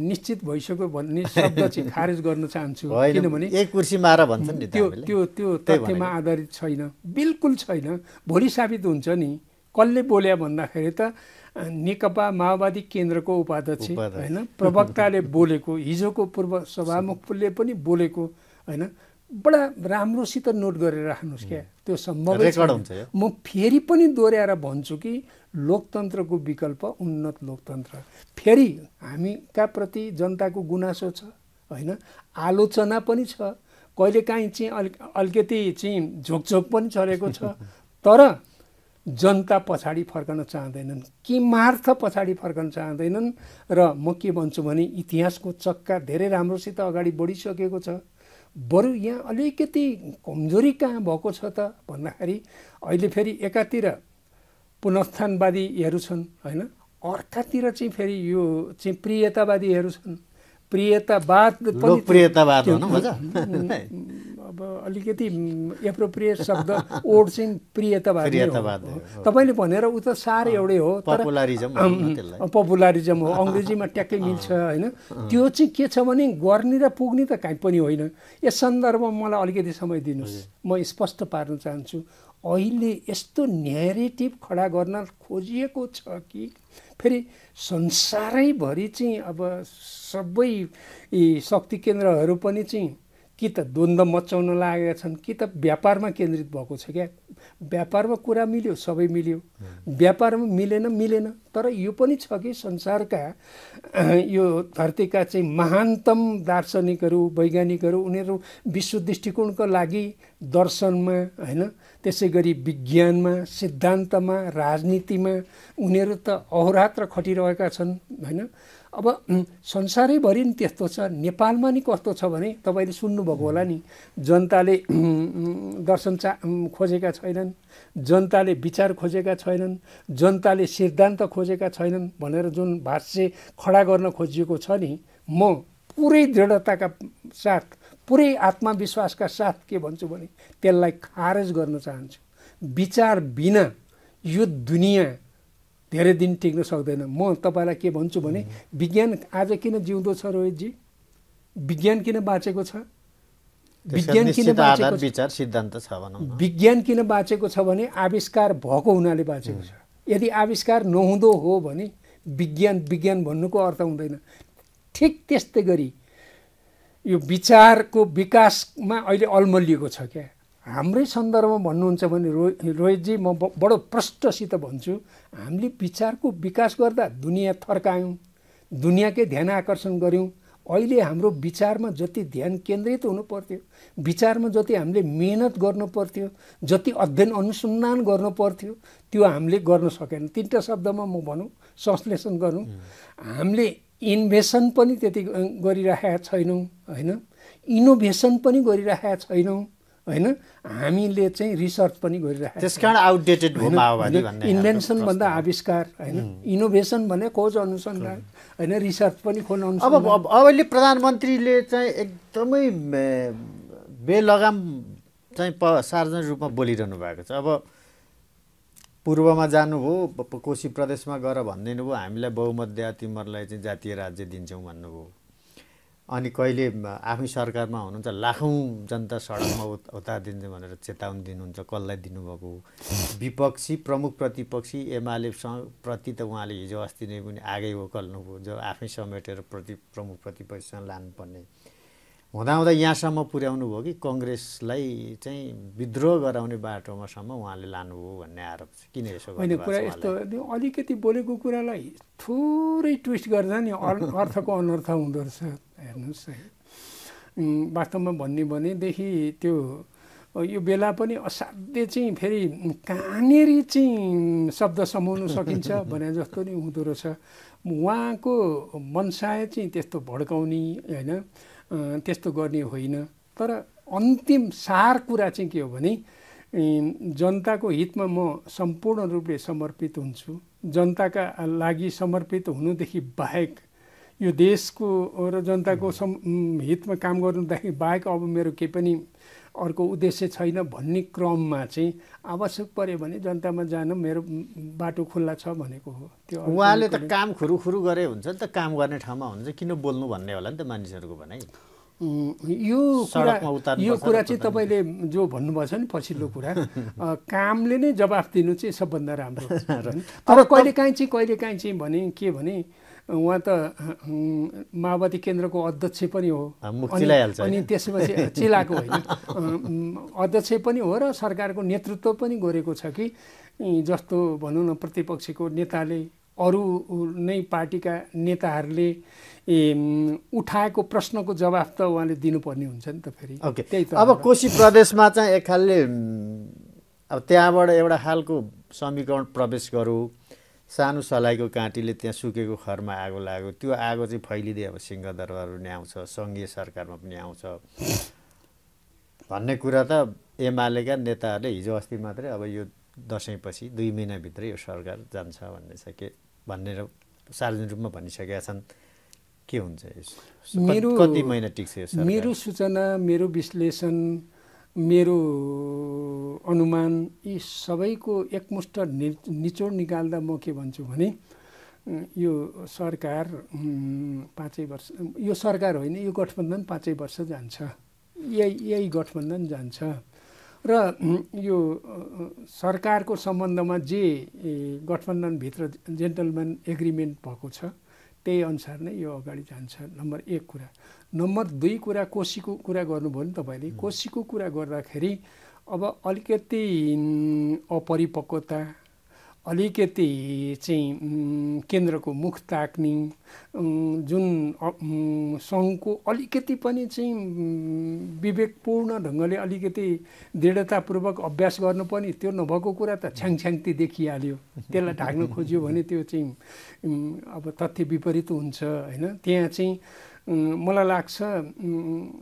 निश्चित भइसक्यो भन्ने शब्द चाहिँ खारेज गर्न चाहन्छु। किनभने एक कुर्सी मार भन्छ नि त्यो त्यो त्यो तथ्यमा आधारित छैन। बिल्कुल छैन। भोलि साबित हुन्छ नि। कसले बोल्या भन्दाखेरि त नेकपा माओवादी केन्द्रको उपाध्यक्ष होइन। प्रवक्ताले बोलेको हिजोको पूर्व सभामुखले पनि बोलेको होइन। बडा राम्रोसित नोट गरेर राख्नुहोस् क्या। त्यो सम्भव म फेरि पनि दोहोऱ्याएर भन्छु कि लोकतन्त्रको विकल्प उन्नत लोकतन्त्र। फेरि हामीका प्रति जनताको गुनासो छ होइन। आलोचना पनि छ। कहिलेकाहीँ चाहिँ अलिक अलिकति चाहिँ झोकझोक पनि चलेको छ। तर जनता पछाडि फर्कन चाहँदैनन् किमार्थ पछाडि फर्कन चाहँदैनन् र म के भन्छु भने इतिहासको चक्का धेरै राम्रोसित अगाडि बढिसकेको छ। बरु यहाँ अलिकति कमजोरी कहाँ भएको छ त भन्दाखेरि अहिले फेरि एकातिर पुनस्थानवादीहरू छन् होइन? अर्कातिर चाहिँ फेरि यो चाहिँ प्रियतावादीहरू छन्। प्रियतावाद प्रियतावाद अब अलिकति एप्रोप्रिएट शब्द ओड चाहिँ प्रियतावाद तपाईँले भनेर उ त साह्रै एउटै हो तर पपुलारिजम हो अङ्ग्रेजीमा ट्याक्कै मिल्छ होइन। त्यो चाहिँ के छ भने गर्ने र पुग्ने त काहीँ पनि होइन। यस सन्दर्भमा मलाई अलिकति समय दिनुहोस्। म स्पष्ट पार्न चाहन्छु। अहिले यस्तो न्यारेटिभ खडा गर्न खोजिएको छ कि? फेरि संसारैभरि चाहिँ अब सबै शक्ति केन्द्रहरू पनि चाहिँ कि त द्वन्द्व मचाउन लागेका छन् कि त व्यापारमा केन्द्रित भएको छ क्या? व्यापारमा कुरा मिल्यो सबै मिल्यो। व्यापारमा मिलेन मिलेन। तर यो पनि छ कि संसारका यो धरतीका चाहिँ महानतम दार्शनिकहरू वैज्ञानिकहरू उनीहरू विश्व दृष्टिकोणको लागि दर्शनमा होइन त्यसै गरी विज्ञानमा सिद्धान्तमा राजनीतिमा उनीहरू त अहोरात्र खटिरहेका छन् होइन? अब संसारैभरि नि त्यस्तो छ। नेपालमा नि कस्तो छ भने तपाईँले सुन्नुभएको होला नि जनताले दर्शन चा खोजेका छैनन् जनताले विचार खोजेका छैनन् जनताले सिद्धान्त खोजेका छैनन् भनेर जुन भाष्य खडा गर्न खोजिएको छ नि म पुरै दृढताका साथ पुरै आत्मविश्वासका साथ के भन्छु भने त्यसलाई खारेज गर्न चाहन्छु। विचार बिना यो दुनियाँ धेरै दिन टिक्न सक्दैन। म तपाईँलाई के भन्छु भने विज्ञान आज किन जिउँदो छ रोहितजी? विज्ञान किन बाँचेको छ? विज्ञान किन विचार सिद्धान्त छ विज्ञान किन बाँचेको छ भने आविष्कार भएको हुनाले बाँचेको छ। यदि आविष्कार नहुँदो हो भने विज्ञान विज्ञान भन्नुको अर्थ हुँदैन। ठिक त्यस्तै गरी यो विचारको विकासमा अहिले अल्मलिएको छ क्या। हाम्रै सन्दर्भमा भन्नुहुन्छ भने रो रोहितजी म बडो प्रष्टसित भन्छु हामीले विचारको विकास गर्दा दुनियाँ थर्कायौँ दुनियाँकै ध्यान आकर्षण गऱ्यौँ। अहिले हाम्रो विचारमा जति ध्यान केन्द्रित हुनु पर्थ्यो विचारमा जति हामीले मेहनत गर्नु पर्थ्यो जति अध्ययन अनुसन्धान गर्नु पर्थ्यो त्यो हामीले गर्न सकेन। तिनवटा शब्दमा म भनौँ संश्लेषण गरौँ। हामीले इन्भेसन पनि त्यति गरिराखेका छैनौँ होइन? इनोभेसन पनि गरिराखेका छैनौँ होइन? हामीले चाहिँ रिसर्च पनि गरिरहेको त्यस कारण आउटडेटेड इन्भेन्सन भन्दा आविष्कार होइन? इनोभेसन भने खोज अनुसन्धान होइन? रिसर्च पनि खोज अब अब अहिले प्रधानमन्त्रीले चाहिँ एकदमै बेलगाम चाहिँ प सार्वजनिक रूपमा बोलिरहनु भएको छ। अब पूर्वमा जानुभयो कोशी प्रदेशमा गएर भनिदिनु भयो हामीलाई बहुमध्य तिमीहरूलाई चाहिँ जातीय राज्य दिन्छौँ भन्नुभयो। अनि कहिले आफै सरकारमा हुनुहुन्छ लाखौँ जनता सडकमा उतारिदिन्छ भनेर चेतावनी दिनुहुन्छ कसलाई दिनुभएको? विपक्षी प्रमुख प्रतिपक्षी एमालेसँग प्रति त उहाँले हिजो अस्ति नै पनि आगै ओकल्नुभयो जो आफै समेटेर प्रति प्रमुख प्रतिपक्षीसँग लानुपर्ने हुँदाहुँदा यहाँसम्म पुर्याउनु भयो कि कङ्ग्रेसलाई चाहिँ विद्रोह गराउने बाटोमासम्म उहाँले लानुभयो भन्ने आरोप छ। किन यसो होइन कुरा यस्तो अलिकति बोलेको कुरालाई थोरै ट्विस्ट गर्दा नि अर्थको अनर्थ हुँदो रहेछ हेर्नुहोस् है। वास्तवमा भन्ने भनेदेखि त्यो यो बेला पनि असाध्य चाहिँ फेरि कहाँनिर चाहिँ शब्द समाउनु सकिन्छ भने जस्तो नि हुँदो रहेछ उहाँको मनसाय चाहिँ त्यस्तो भड्काउने होइन। त्यस्तो गर्ने होइन। तर अन्तिम सार कुरा चाहिँ के हो भने जनताको हितमा म सम्पूर्ण रूपले समर्पित हुन्छु। जनताका लागि समर्पित हुनुदेखि बाहेक यो देशको र जनताको सम् हितमा काम गर्नुदेखि बाहेक अब मेरो केही पनि अर्को उद्देश्य छैन भन्ने क्रममा चाहिँ आवश्यक पऱ्यो भने जनतामा जान मेरो बाटो खुल्ला छ भनेको हो। त्यो उहाँले त काम खुरुखुरु गरे हुन्छ नि त काम गर्ने ठाउँमा हुन्छ किन बोल्नु भन्ने होला नि त मानिसहरूको भनाइ। यो कुरा यो कुरा चाहिँ तपाईँले जो भन्नुभएको छ नि पछिल्लो कुरा कामले नै जवाफ दिनु चाहिँ सबभन्दा राम्रो तर कहिले काहीँ चाहिँ कहिले काहीँ चाहिँ भने के भने उहाँ त माओवादी केन्द्रको अध्यक्ष पनि हो। अनि त्यसपछि चिलाएको होइन। अध्यक्ष पनि हो र सरकारको नेतृत्व पनि गरेको छ कि जस्तो भनौँ न प्रतिपक्षीको नेताले अरू नै पार्टीका नेताहरूले उठाएको प्रश्नको जवाफ त उहाँले दिनुपर्ने हुन्छ नि त फेरि। ओके। त्यही त अब कोशी प्रदेशमा चाहिँ एक खालले अब त्यहाँबाट एउटा खालको समीकरण प्रवेश गरौँ। सानो सलाइको काँटीले त्यहाँ सुकेको खरमा आगो लाग्यो। त्यो आगो चाहिँ फैलिँदै अब सिंहदरबार पनि आउँछ सङ्घीय सरकारमा पनि आउँछ। भन्ने कुरा त एमालेका नेताहरूले हिजो अस्ति मात्रै अब यो दसैँपछि दुई महिनाभित्रै यो सरकार जान्छ भन्ने छ के भनेर सार्वजनिक रूपमा भनिसकेका छन्। के हुन्छ यसो? मेरो कति महिना टिक्छ यो मेरो सूचना मेरो विश्लेषण मेरो अनुमान यी सबैको एकमुष्ट निचोड निकाल्दा म के भन्छु भने यो सरकार पाँचै वर्ष यो सरकार होइन यो गठबन्धन पाँचै वर्ष जान्छ। यही यही गठबन्धन जान्छ। र यो सरकारको सम्बन्धमा जे गठबन्धनभित्र जेन्टलम्यान एग्रिमेन्ट भएको छ त्यही अनुसार नै यो अगाडि जान्छ। नम्बर एक कुरा। नम्बर दुई कुरा कोसीको कुरा गर्नुभयो नि तपाईँले। कोसीको कुरा गर्दाखेरि अब अलिकति अपरिपक्वता अलिकति चाहिँ केन्द्रको मुख ताक्ने जुन सङ्घको अलिकति पनि चाहिँ विवेकपूर्ण ढङ्गले अलिकति दृढतापूर्वक अभ्यास गर्नु पनि त्यो नभएको कुरा त छ्याङछ्याङती देखिहाल्यो। त्यसलाई ढाक्न खोज्यो भने त्यो चाहिँ अब तथ्य विपरीत हुन्छ होइन? त्यहाँ चाहिँ मलाई लाग्छ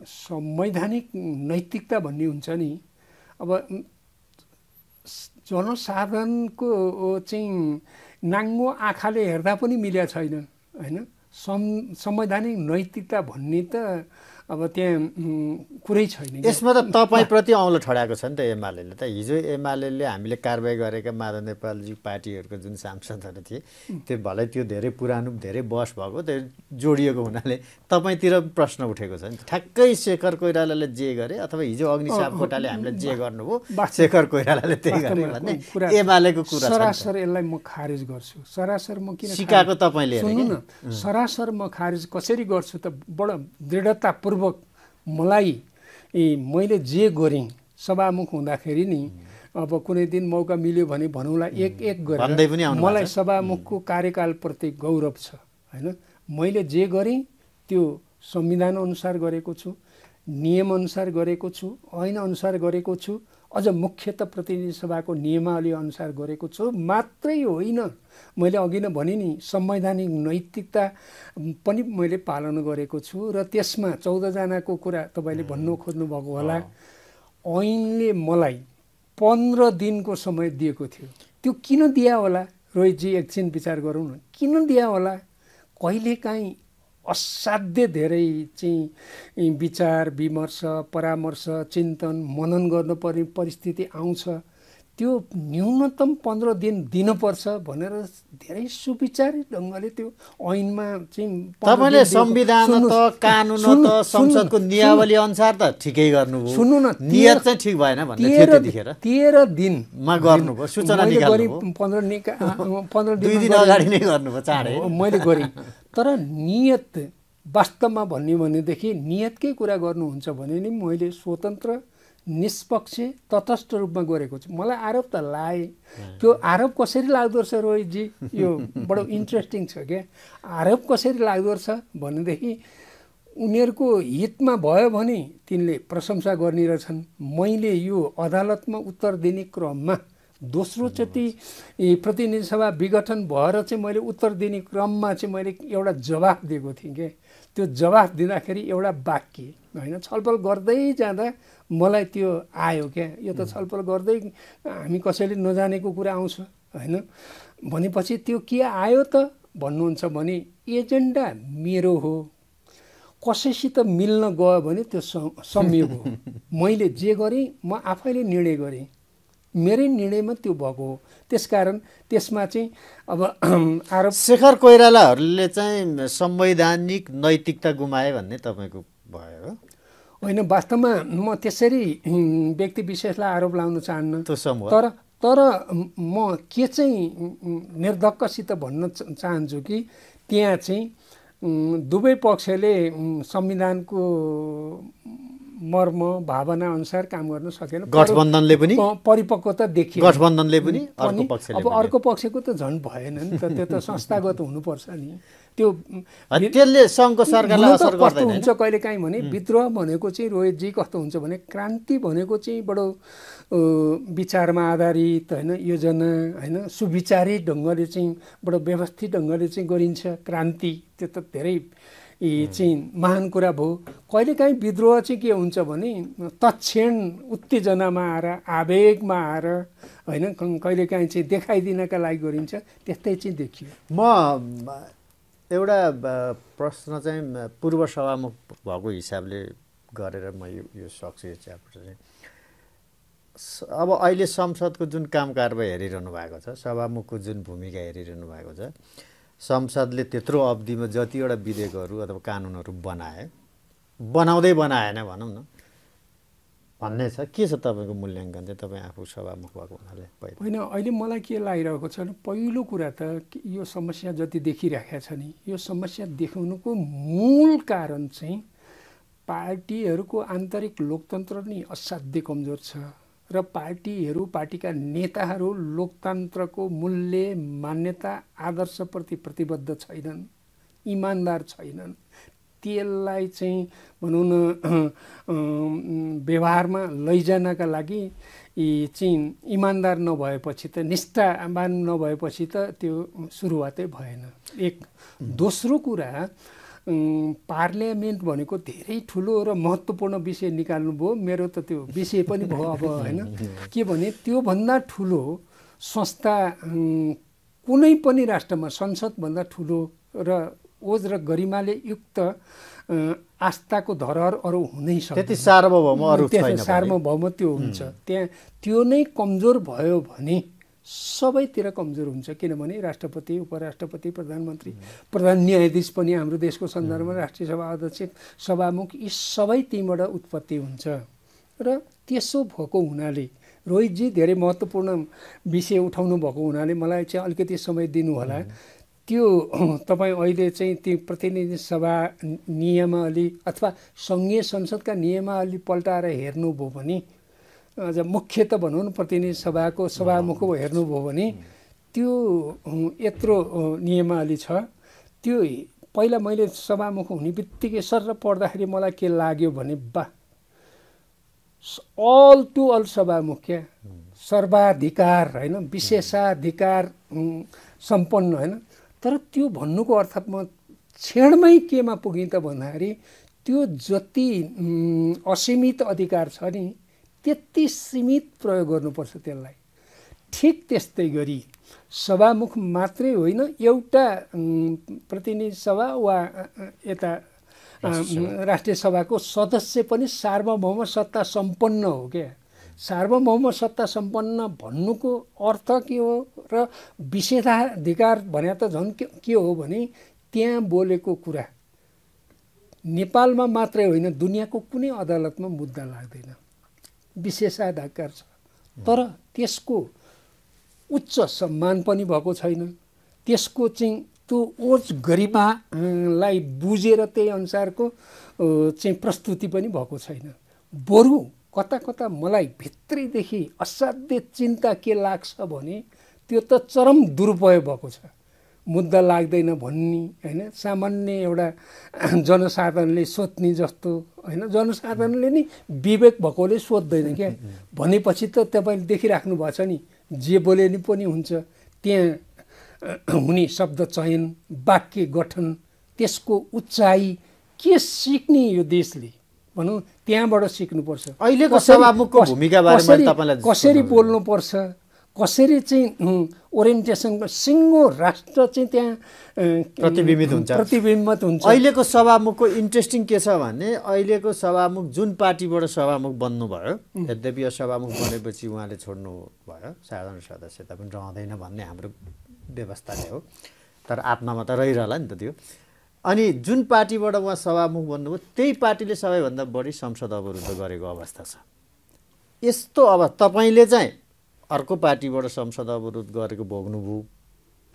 संवैधानिक नैतिकता भन्ने हुन्छ नि। अब जनसाधारणको चाहिँ नाङ्गो आँखाले हेर्दा पनि मिल्या छैन होइन? सं संवैधानिक नैतिकता भन्ने त अब त्यहाँ कुरै छैन यसमा त तपाईँप्रति औँलो ठडाएको छ नि त एमाले त। हिजो एमाले हामीले कारवाही गरेका माधव नेपालजी पार्टीहरूको जुन सांसदहरू थिए त्यो भलै त्यो धेरै पुरानो धेरै बस भएको त्यो जोडिएको हुनाले तपाईँतिर प्रश्न उठेको छ नि ठ्याक्कै शेखर कोइरालाले जे गरे अथवा हिजो अग्नि सापकोटाले हामीलाई जे गर्नुभयो शेखर कोइरालाले त्यही गरे भन्ने एमालेको कुरा सरासर यसलाई म खारेज गर्छु। सरासर म किन सिकाएको तपाईँले सरासर म खारेज कसरी गर्छु त बडो दृढतापूर्वक पूर्वक मलाई मैले जे गरेँ सभामुख हुँदाखेरि नि अब कुनै दिन मौका मिल्यो भने भनौँला एक एक गरेर मलाई सभामुखको कार्यकालप्रति गौरव छ होइन? मैले जे गरेँ त्यो संविधान अनुसार गरेको छु नियमअनुसार गरेको छु ऐन अनुसार गरेको छु अझ मुख्यत प्रतिनिधि सभाको नियमावली अनुसार गरेको छु। मात्रै होइन। मैले अघि नै भने नि संवैधानिक नैतिकता पनि मैले पालन गरेको छु र त्यसमा चौधजनाको कुरा तपाईँले भन्नु खोज्नुभएको होला। ऐनले मलाई पन्ध्र दिनको समय दिएको थियो। त्यो किन दिया होला? रोहितजी एकछिन विचार गरौँ न। किन दिया होला? कहिलेकाहीँ असाध्य धेरै चाहिँ विचार विमर्श परामर्श चिन्तन मनन गर्नुपर्ने परिस्थिति आउँछ। त्यो न्यूनतम पन्ध्र दिन दिनुपर्छ भनेर धेरै सुविचारी ढङ्गले त्यो ऐनमा चाहिँ तपाईँले संविधान त कानुन त संसदको नियावली अनुसार त ठिकै गर्नुभयो सुन्नु न नियत चाहिँ ठिक भएन भन्ने तेह्र दिनमा गर्नुभयो? सूचना पन्ध्र पन्ध्र दुई दिन अगाडि नै गर्नुभयो चाँडै। मैले गरेँ। तर नियत वास्तवमा भन्यो भनेदेखि नियतकै कुरा गर्नुहुन्छ भने नि मैले स्वतन्त्र निष्पक्ष तटस्थ रूपमा गरेको छु। मलाई आरोप त लाए। त्यो आरोप कसरी लाग्दो रहेछ रोहितजी? यो बडो इन्ट्रेस्टिङ छ क्या। आरोप कसरी लाग्दो रहेछ भनेदेखि उनीहरूको हितमा भयो भने तिनले प्रशंसा गर्ने रहेछन् मैले यो अदालतमा उत्तर दिने क्रममा दोस्रोचोटि प्रतिनिधि सभा विघटन भएर चाहिँ मैले उत्तर दिने क्रममा चाहिँ मैले एउटा जवाफ दिएको थिएँ क्या। त्यो जवाफ दिँदाखेरि एउटा वाक्य होइन? छलफल गर्दै जाँदा मलाई त्यो आयो क्या। यो त छलफल गर्दै हामी कसैले नजानेको कुरा आउँछ होइन? भनेपछि त्यो के आयो त भन्नुहुन्छ भने एजेन्डा मेरो हो। कसैसित मिल्न गयो भने त्यो संयोग हो। मैले जे गरेँ म आफैले निर्णय गरेँ। मेरै निर्णयमा त्यो भएको हो। त्यसकारण त्यसमा चाहिँ अब आरोप शेखर कोइरालाहरूले चाहिँ संवैधानिक नैतिकता गुमाए भन्ने तपाईँको भयो होइन वास्तवमा म त्यसरी व्यक्ति विशेषलाई आरोप लाउन चाहन्न। तर तर म के चाहिँ निर्धक्कसित भन्न चाहन्छु कि त्यहाँ चाहिँ दुवै पक्षले संविधानको मर्म भावना अनुसार काम गर्न सकेन। गठबन्धनले पनि? परिपक्वता देखियो गठबन्धनले पनि अब अर्को पक्षको त झन् भएन नि त त्यो त संस्थागत हुनुपर्छ नि। त्यो त्यसले सङ्घको सरकारलाई असर कस्तो हुन्छ कहिले काहीँ भने विद्रोह भनेको चाहिँ रोहितजी कस्तो हुन्छ भने क्रान्ति भनेको चाहिँ बडो विचारमा आधारित होइन योजना होइन सुविचारित ढङ्गले चाहिँ बडो व्यवस्थित ढङ्गले चाहिँ गरिन्छ क्रान्ति। त्यो त धेरै चाहिँ महान कुरा भयो। कहिलेकाहीँ विद्रोह चाहिँ के हुन्छ भने तत्क्षण उत्तेजनामा आएर आवेगमा आएर होइन कहिलेकाहीँ चाहिँ देखाइदिनका लागि गरिन्छ त्यस्तै चाहिँ देखियो। म एउटा प्रश्न चाहिँ पूर्व सभामुख भएको हिसाबले गरेर म यो यो सक्छु यो च्याप्टर चाहिँ। अब अहिले संसदको जुन काम हेरिरहनु भएको छ सभामुखको जुन भूमिका हेरिरहनु भएको छ संसदले त्यत्रो अवधिमा जतिवटा विधेयकहरू अथवा कानुनहरू बनाए बनाउँदै बनाएन भनौँ न। भन्ने छ। के छ तपाईँको मूल्याङ्कन? चाहिँ तपाईँ आफू सभामुख भएको हुनाले होइन अहिले मलाई के लागिरहेको छ पहिलो कुरा त यो समस्या जति देखिराखेका छ नि यो समस्या देखाउनुको मूल कारण चाहिँ पार्टीहरूको आन्तरिक लोकतन्त्र नै असाध्य कमजोर छ। र पार्टीहरू पार्टीका नेताहरू लोकतन्त्रको मूल्य मान्यता आदर्शप्रति प्रतिबद्ध छैनन् इमान्दार छैनन्। त्यसलाई चाहिँ भनौँ न व्यवहारमा लैजानका लागि चाहिँ इमान्दार नभएपछि त निष्ठावान नभएपछि त त्यो सुरुवातै भएन। एक दोस्रो कुरा पार्लियामेन्ट भनेको धेरै ठुलो र महत्त्वपूर्ण विषय निकाल्नुभयो मेरो त त्यो विषय पनि भयो अब होइन? के भने त्योभन्दा ठुलो संस्था कुनै पनि राष्ट्रमा संसदभन्दा ठुलो र ओज र गरिमाले युक्त आस्थाको धरहर अरू हुनै सक्छ त्यति सार्वभौम अरू सार्वभौम त्यो हुन्छ। त्यहाँ त्यो नै कमजोर भयो भने सबैतिर कमजोर हुन्छ किनभने राष्ट्रपति उपराष्ट्रपति प्रधानमन्त्री प्रधान न्यायाधीश पनि हाम्रो देशको सन्दर्भमा राष्ट्रिय सभा अध्यक्ष सभामुख यी सबै तीबाट उत्पत्ति हुन्छ। र त्यसो भएको हुनाले रोहितजी धेरै महत्त्वपूर्ण विषय उठाउनु भएको हुनाले मलाई चाहिँ अलिकति समय दिनु होला त्यो तपाईँ अहिले चाहिँ त्यो प्रतिनिधि सभा नियमावली अथवा सङ्घीय संसदका नियमावली पल्टाएर हेर्नुभयो भने अझ मुख्य त भनौँ न प्रतिनिधि सभाको सभामुख हेर्नुभयो भने त्यो यत्रो नियमावली छ। त्यो पहिला मैले सभामुख हुने बित्तिकै सर पढ्दाखेरि मलाई के लाग्यो भने बा अल टु अल सभामुख क्या सर्वाधिकार होइन विशेषाधिकार सम्पन्न होइन। तर त्यो भन्नुको अर्थ म क्षणमै केमा पुगेँ त भन्दाखेरि त्यो जति असीमित अधिकार छ नि त्यति सीमित प्रयोग गर्नुपर्छ त्यसलाई। ठिक त्यस्तै गरी सभामुख मात्रै होइन एउटा प्रतिनिधि सभा वा यता राष्ट्रिय सभाको सदस्य पनि सार्वभौम सत्ता सम्पन्न हो क्या? सार्वभौम सत्ता सम्पन्न भन्नुको अर्थ के हो र विशेषाधिकार भने त झन् के हो भने त्यहाँ बोलेको कुरा। नेपालमा मात्रै होइन दुनियाँको कुनै अदालतमा मुद्दा लाग्दैन। विशेषाधिकार छ। तर त्यसको उच्च सम्मान पनि भएको छैन। त्यसको चाहिँ त्यो ओज गरिमालाई बुझेर त्यही अनुसारको चाहिँ प्रस्तुति पनि भएको छैन। बरु कता कता मलाई भित्रैदेखि असाध्य चिन्ता के लाग्छ भने त्यो त चरम दुरुपयोग भएको छ। मुद्दा लाग्दैन भन्ने होइन? सामान्य एउटा जनसाधारणले सोध्ने जस्तो होइन? जनसाधारणले नि विवेक भएकोले सोध्दैन क्या। भनेपछि त तपाईँले देखिराख्नु भएको छ नि जे बोले नि पनि हुन्छ त्यहाँ हुने शब्द चयन वाक्य गठन त्यसको उचाइ के सिक्ने यो देशले? भनौँ त्यहाँबाट सिक्नुपर्छ। अहिलेको सभामुखको भूमिका कसरी बोल्नुपर्छ? कसरी चाहिँ ओरिएन्टेसन सिङ्गो राष्ट्र चाहिँ त्यहाँ प्रतिबिम्बित हुन्छ। प्रतिबिम्बित हुन्छ। अहिलेको सभामुखको इन्ट्रेस्टिङ के छ भने अहिलेको सभामुख जुन पार्टीबाट सभामुख बन्नुभयो यद्यपि यो सभामुख बनेपछि उहाँले छोड्नु भयो साधारण सदस्यता पनि रहँदैन भन्ने हाम्रो व्यवस्थाले हो। तर आत्मामा त रहिरहला नि त त्यो। अनि जुन पार्टीबाट उहाँ सभामुख बन्नुभयो त्यही पार्टीले सबैभन्दा बढी संसद अवरुद्ध गरेको अवस्था छ। यस्तो अब तपाईँले चाहिँ अर्को पार्टीबाट संसद अवरोध गरेको भोग्नुभयो।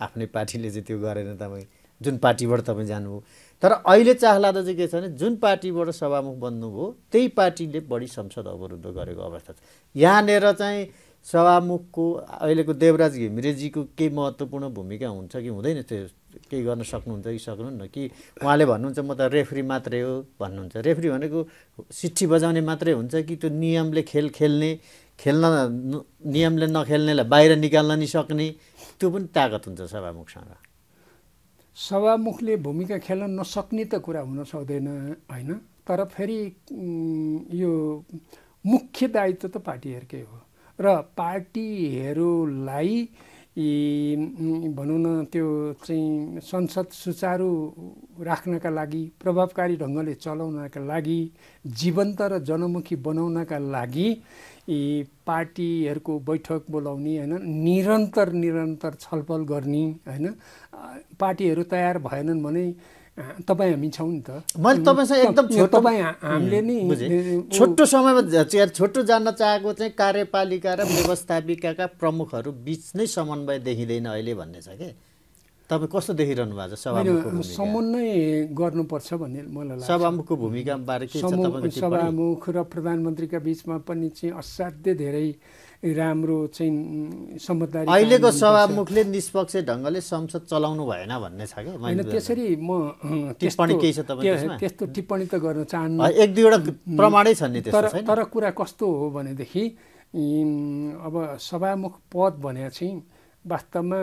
आफ्नै पार्टीले चाहिँ त्यो गरेन तपाईँ। जुन पार्टीबाट तपाईँ जानुभयो। तर अहिले चाहलादा चाहिँ के छ भने जुन पार्टीबाट सभामुख बन्नुभयो त्यही पार्टीले बढी संसद अवरुद्ध गरेको अवस्था छ। यहाँनिर चाहिँ सभामुखको अहिलेको देवराज घिमिरेजीको केही महत्त्वपूर्ण भूमिका हुन्छ कि हुँदैन? त्यो केही गर्न सक्नुहुन्छ कि सक्नुहुन्न? कि उहाँले भन्नुहुन्छ म त रेफ्री मात्रै हो भन्नुहुन्छ। रेफ्री भनेको सिट्ठी बजाउने मात्रै हुन्छ कि त्यो नियमले खेल खेल्ने खेल्न नियमले नखेल्नेलाई बाहिर निकाल्न नि सक्ने त्यो पनि तागत हुन्छ सभामुखसँग। सभामुखले भूमिका खेल्न नसक्ने त कुरा हुन सक्दैन होइन? तर फेरि यो मुख्य दायित्व त पार्टीहरूकै हो। र पार्टीहरूलाई भनौँ न त्यो चाहिँ संसद सुचारू राख्नका लागि प्रभावकारी ढङ्गले चलाउनका लागि जीवन्त र जनमुखी बनाउनका लागि यी पार्टीहरूको बैठक बोलाउने होइन निरन्तर निरन्तर छलफल गर्ने होइन पार्टीहरू तयार भएनन् भने तपाईँ हामी छौँ नि त। मैले तपाईँसँग एकदम छोटो तपाईँ हामीले नि छोटो समयमा छोटो जान्न चाहेको चाहिँ कार्यपालिका र व्यवस्थापिकाका प्रमुखहरू बिच नै समन्वय देखिँदैन अहिले भन्ने छ कि? तपाईँ कस्तो देखिरहनु भएको छ? समन्वय गर्नुपर्छ भन्ने मलाई लाग्छ। सभामुखको भूमिका बारे के छ? सभामुख र प्रधानमन्त्रीका बिचमा पनि चाहिँ असाध्य धेरै राम्रो चाहिँ समझदारी अहिलेको सभामुखले निष्पक्ष ढङ्गले संसद चलाउनु भएन भन्ने छ क्या? होइन त्यसरी म टिप्पणी केही छ त्यस्तो टिप्पणी त गर्न चाहन्न। एक दुईवटा प्रमाणै छन् नि तर तर कुरा कस्तो हो भनेदेखि अब सभामुख पद भने चाहिँ वास्तवमा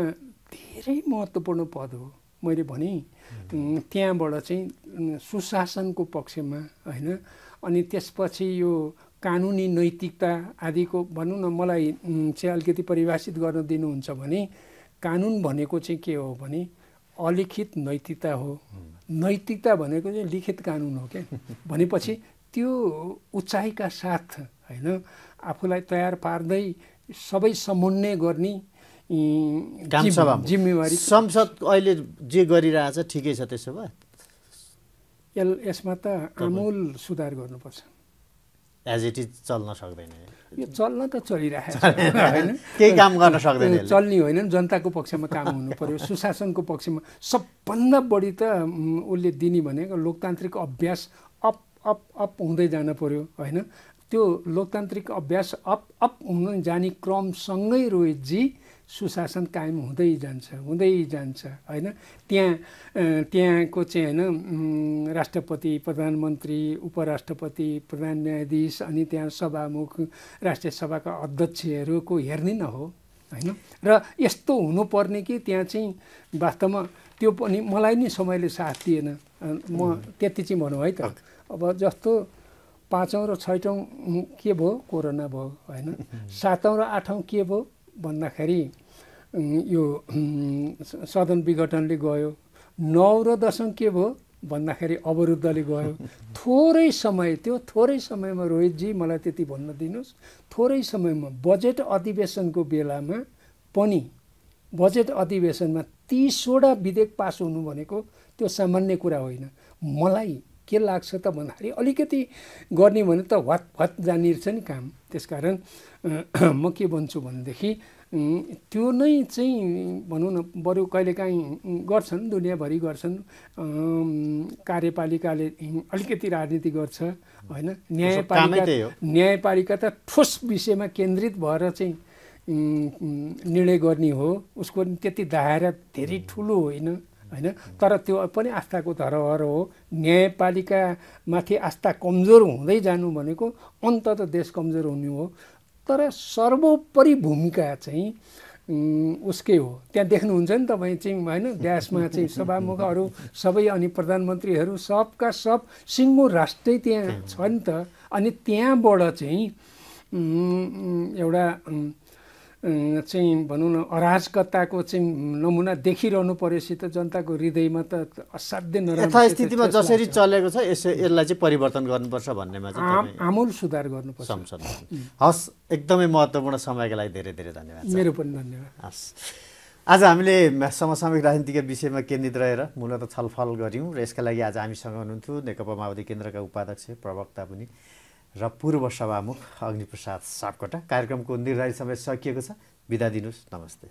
धेरै महत्त्वपूर्ण पद हो। मैले भने त्यहाँबाट चाहिँ सुशासनको पक्षमा होइन अनि त्यसपछि यो कानुनी नैतिकता आदिको भनौँ न मलाई चाहिँ अलिकति परिभाषित गर्न दिनुहुन्छ भने कानुन भनेको चाहिँ के हो भने अलिखित नैतिकता हो। नैतिकता भनेको चाहिँ लिखित कानुन हो क्या। भनेपछि त्यो उचाइका साथ होइन आफूलाई तयार पार्दै सबै समन्वय गर्ने जिम्मेवारी। संसद अहिले जे गरिरहेछ ठिकै छ त्यसो भए। यसमा त आमूल सुधार गर्नुपर्छ। एज इट इज चल्न सक्दैन। यो चल्न त चलिरहेको छ होइन? केही काम गर्न सक्दैन चल्ने होइन। जनताको पक्षमा काम हुनु पर्यो। सुशासनको पक्षमा सबभन्दा बढी त उसले दिने भनेको लोकतान्त्रिक अभ्यास अप अप अप हुँदै जान पर्यो। होइन? त्यो लोकतान्त्रिक अभ्यास अप अप हुन जाने क्रमसँगै रोहितजी सुशासन कायम हुँदै जान्छ हुँदै जान्छ। होइन? त्यहाँ त्यहाँको चाहिँ होइन राष्ट्रपति प्रधानमन्त्री उपराष्ट्रपति प्रधान न्यायाधीश अनि त्यहाँ सभामुख राष्ट्रिय सभाका अध्यक्षहरूको हेर्ने न हो। होइन? र यस्तो हुनुपर्ने कि त्यहाँ चाहिँ वास्तवमा त्यो पनि मलाई नि समयले साथ दिएन। म त्यति चाहिँ भनौँ है त। अब जस्तो पाँचौँ र छैटौँ के भयो? कोरोना भयो। होइन? सातौँ र आठौँ के भयो? भन्दाखेरि यो सदन विघटनले गयो नौ र दसौँ के भयो भन्दाखेरि अवरुद्धले गयो। थोरै समय त्यो थोरै समयमा रोहितजी मलाई त्यति भन्न दिनुहोस् थोरै समयमा बजेट अधिवेशनको बेलामा पनि बजेट अधिवेशनमा तिसवटा विधेयक पास हुनु भनेको त्यो सामान्य कुरा होइन। मलाई के लाग्छ त भन्दाखेरि अलिकति गर्ने भने त भत भत जानिर छ नि काम। त्यसकारण म के भन्छु भनेदेखि त्यो नै चाहिँ भनौँ न बरु कहिलेकाहीँ गर्छन् दुनियाँभरि गर्छन्। कार्यपालिकाले अलिकति राजनीति गर्छ होइन? न्यायपालिका न्यायपालिका त ठोस विषयमा केन्द्रित भएर चाहिँ निर्णय गर्ने हो। उसको त्यति दायरा धेरै ठुलो होइन। होइन? तर त्यो पनि आस्थाको धरोहर हो। न्यायपालिकामाथि आस्था कमजोर हुँदै जानु भनेको अन्त त देश कमजोर हुने हो। तर सर्वोपरि भूमिका चाहिँ उसकै हो। त्यहाँ देख्नुहुन्छ नि तपाईँ चाहिँ होइन? ड्यासमा चाहिँ सभामुखहरू सबै अनि प्रधानमन्त्रीहरू सबका सब सिङ्गो राष्ट्रै त्यहाँ छ नि त। अनि त्यहाँबाट चाहिँ एउटा चाहिँ भनौँ न अराजकताको चाहिँ नमुना देखिरहनु परेपछि त जनताको हृदयमा त असाध्य नराम्रो स्थितिमा जसरी चलेको छ यसो यसलाई चाहिँ परिवर्तन गर्नुपर्छ भन्नेमा चाहिँ आमूल सुधार गर्नुपर्छ। संसद हस् एकदमै महत्त्वपूर्ण समयको लागि धेरै धेरै धन्यवाद मेरो पनि धन्यवाद। हस्। आज हामीले समसामयिक राजनीतिका विषयमा केन्द्रित रहेर मूलत छलफल गऱ्यौँ र यसका लागि आज हामीसँग हुनुहुन्थ्यो नेकपा माओवादी केन्द्रका उपाध्यक्ष प्रवक्ता पनि र पूर्व सभामुख अग्निप्रसाद सापकोटा कार्यक्रमको निर्धारित समय सकिएको छ। बिदा दिनुहोस्। नमस्ते।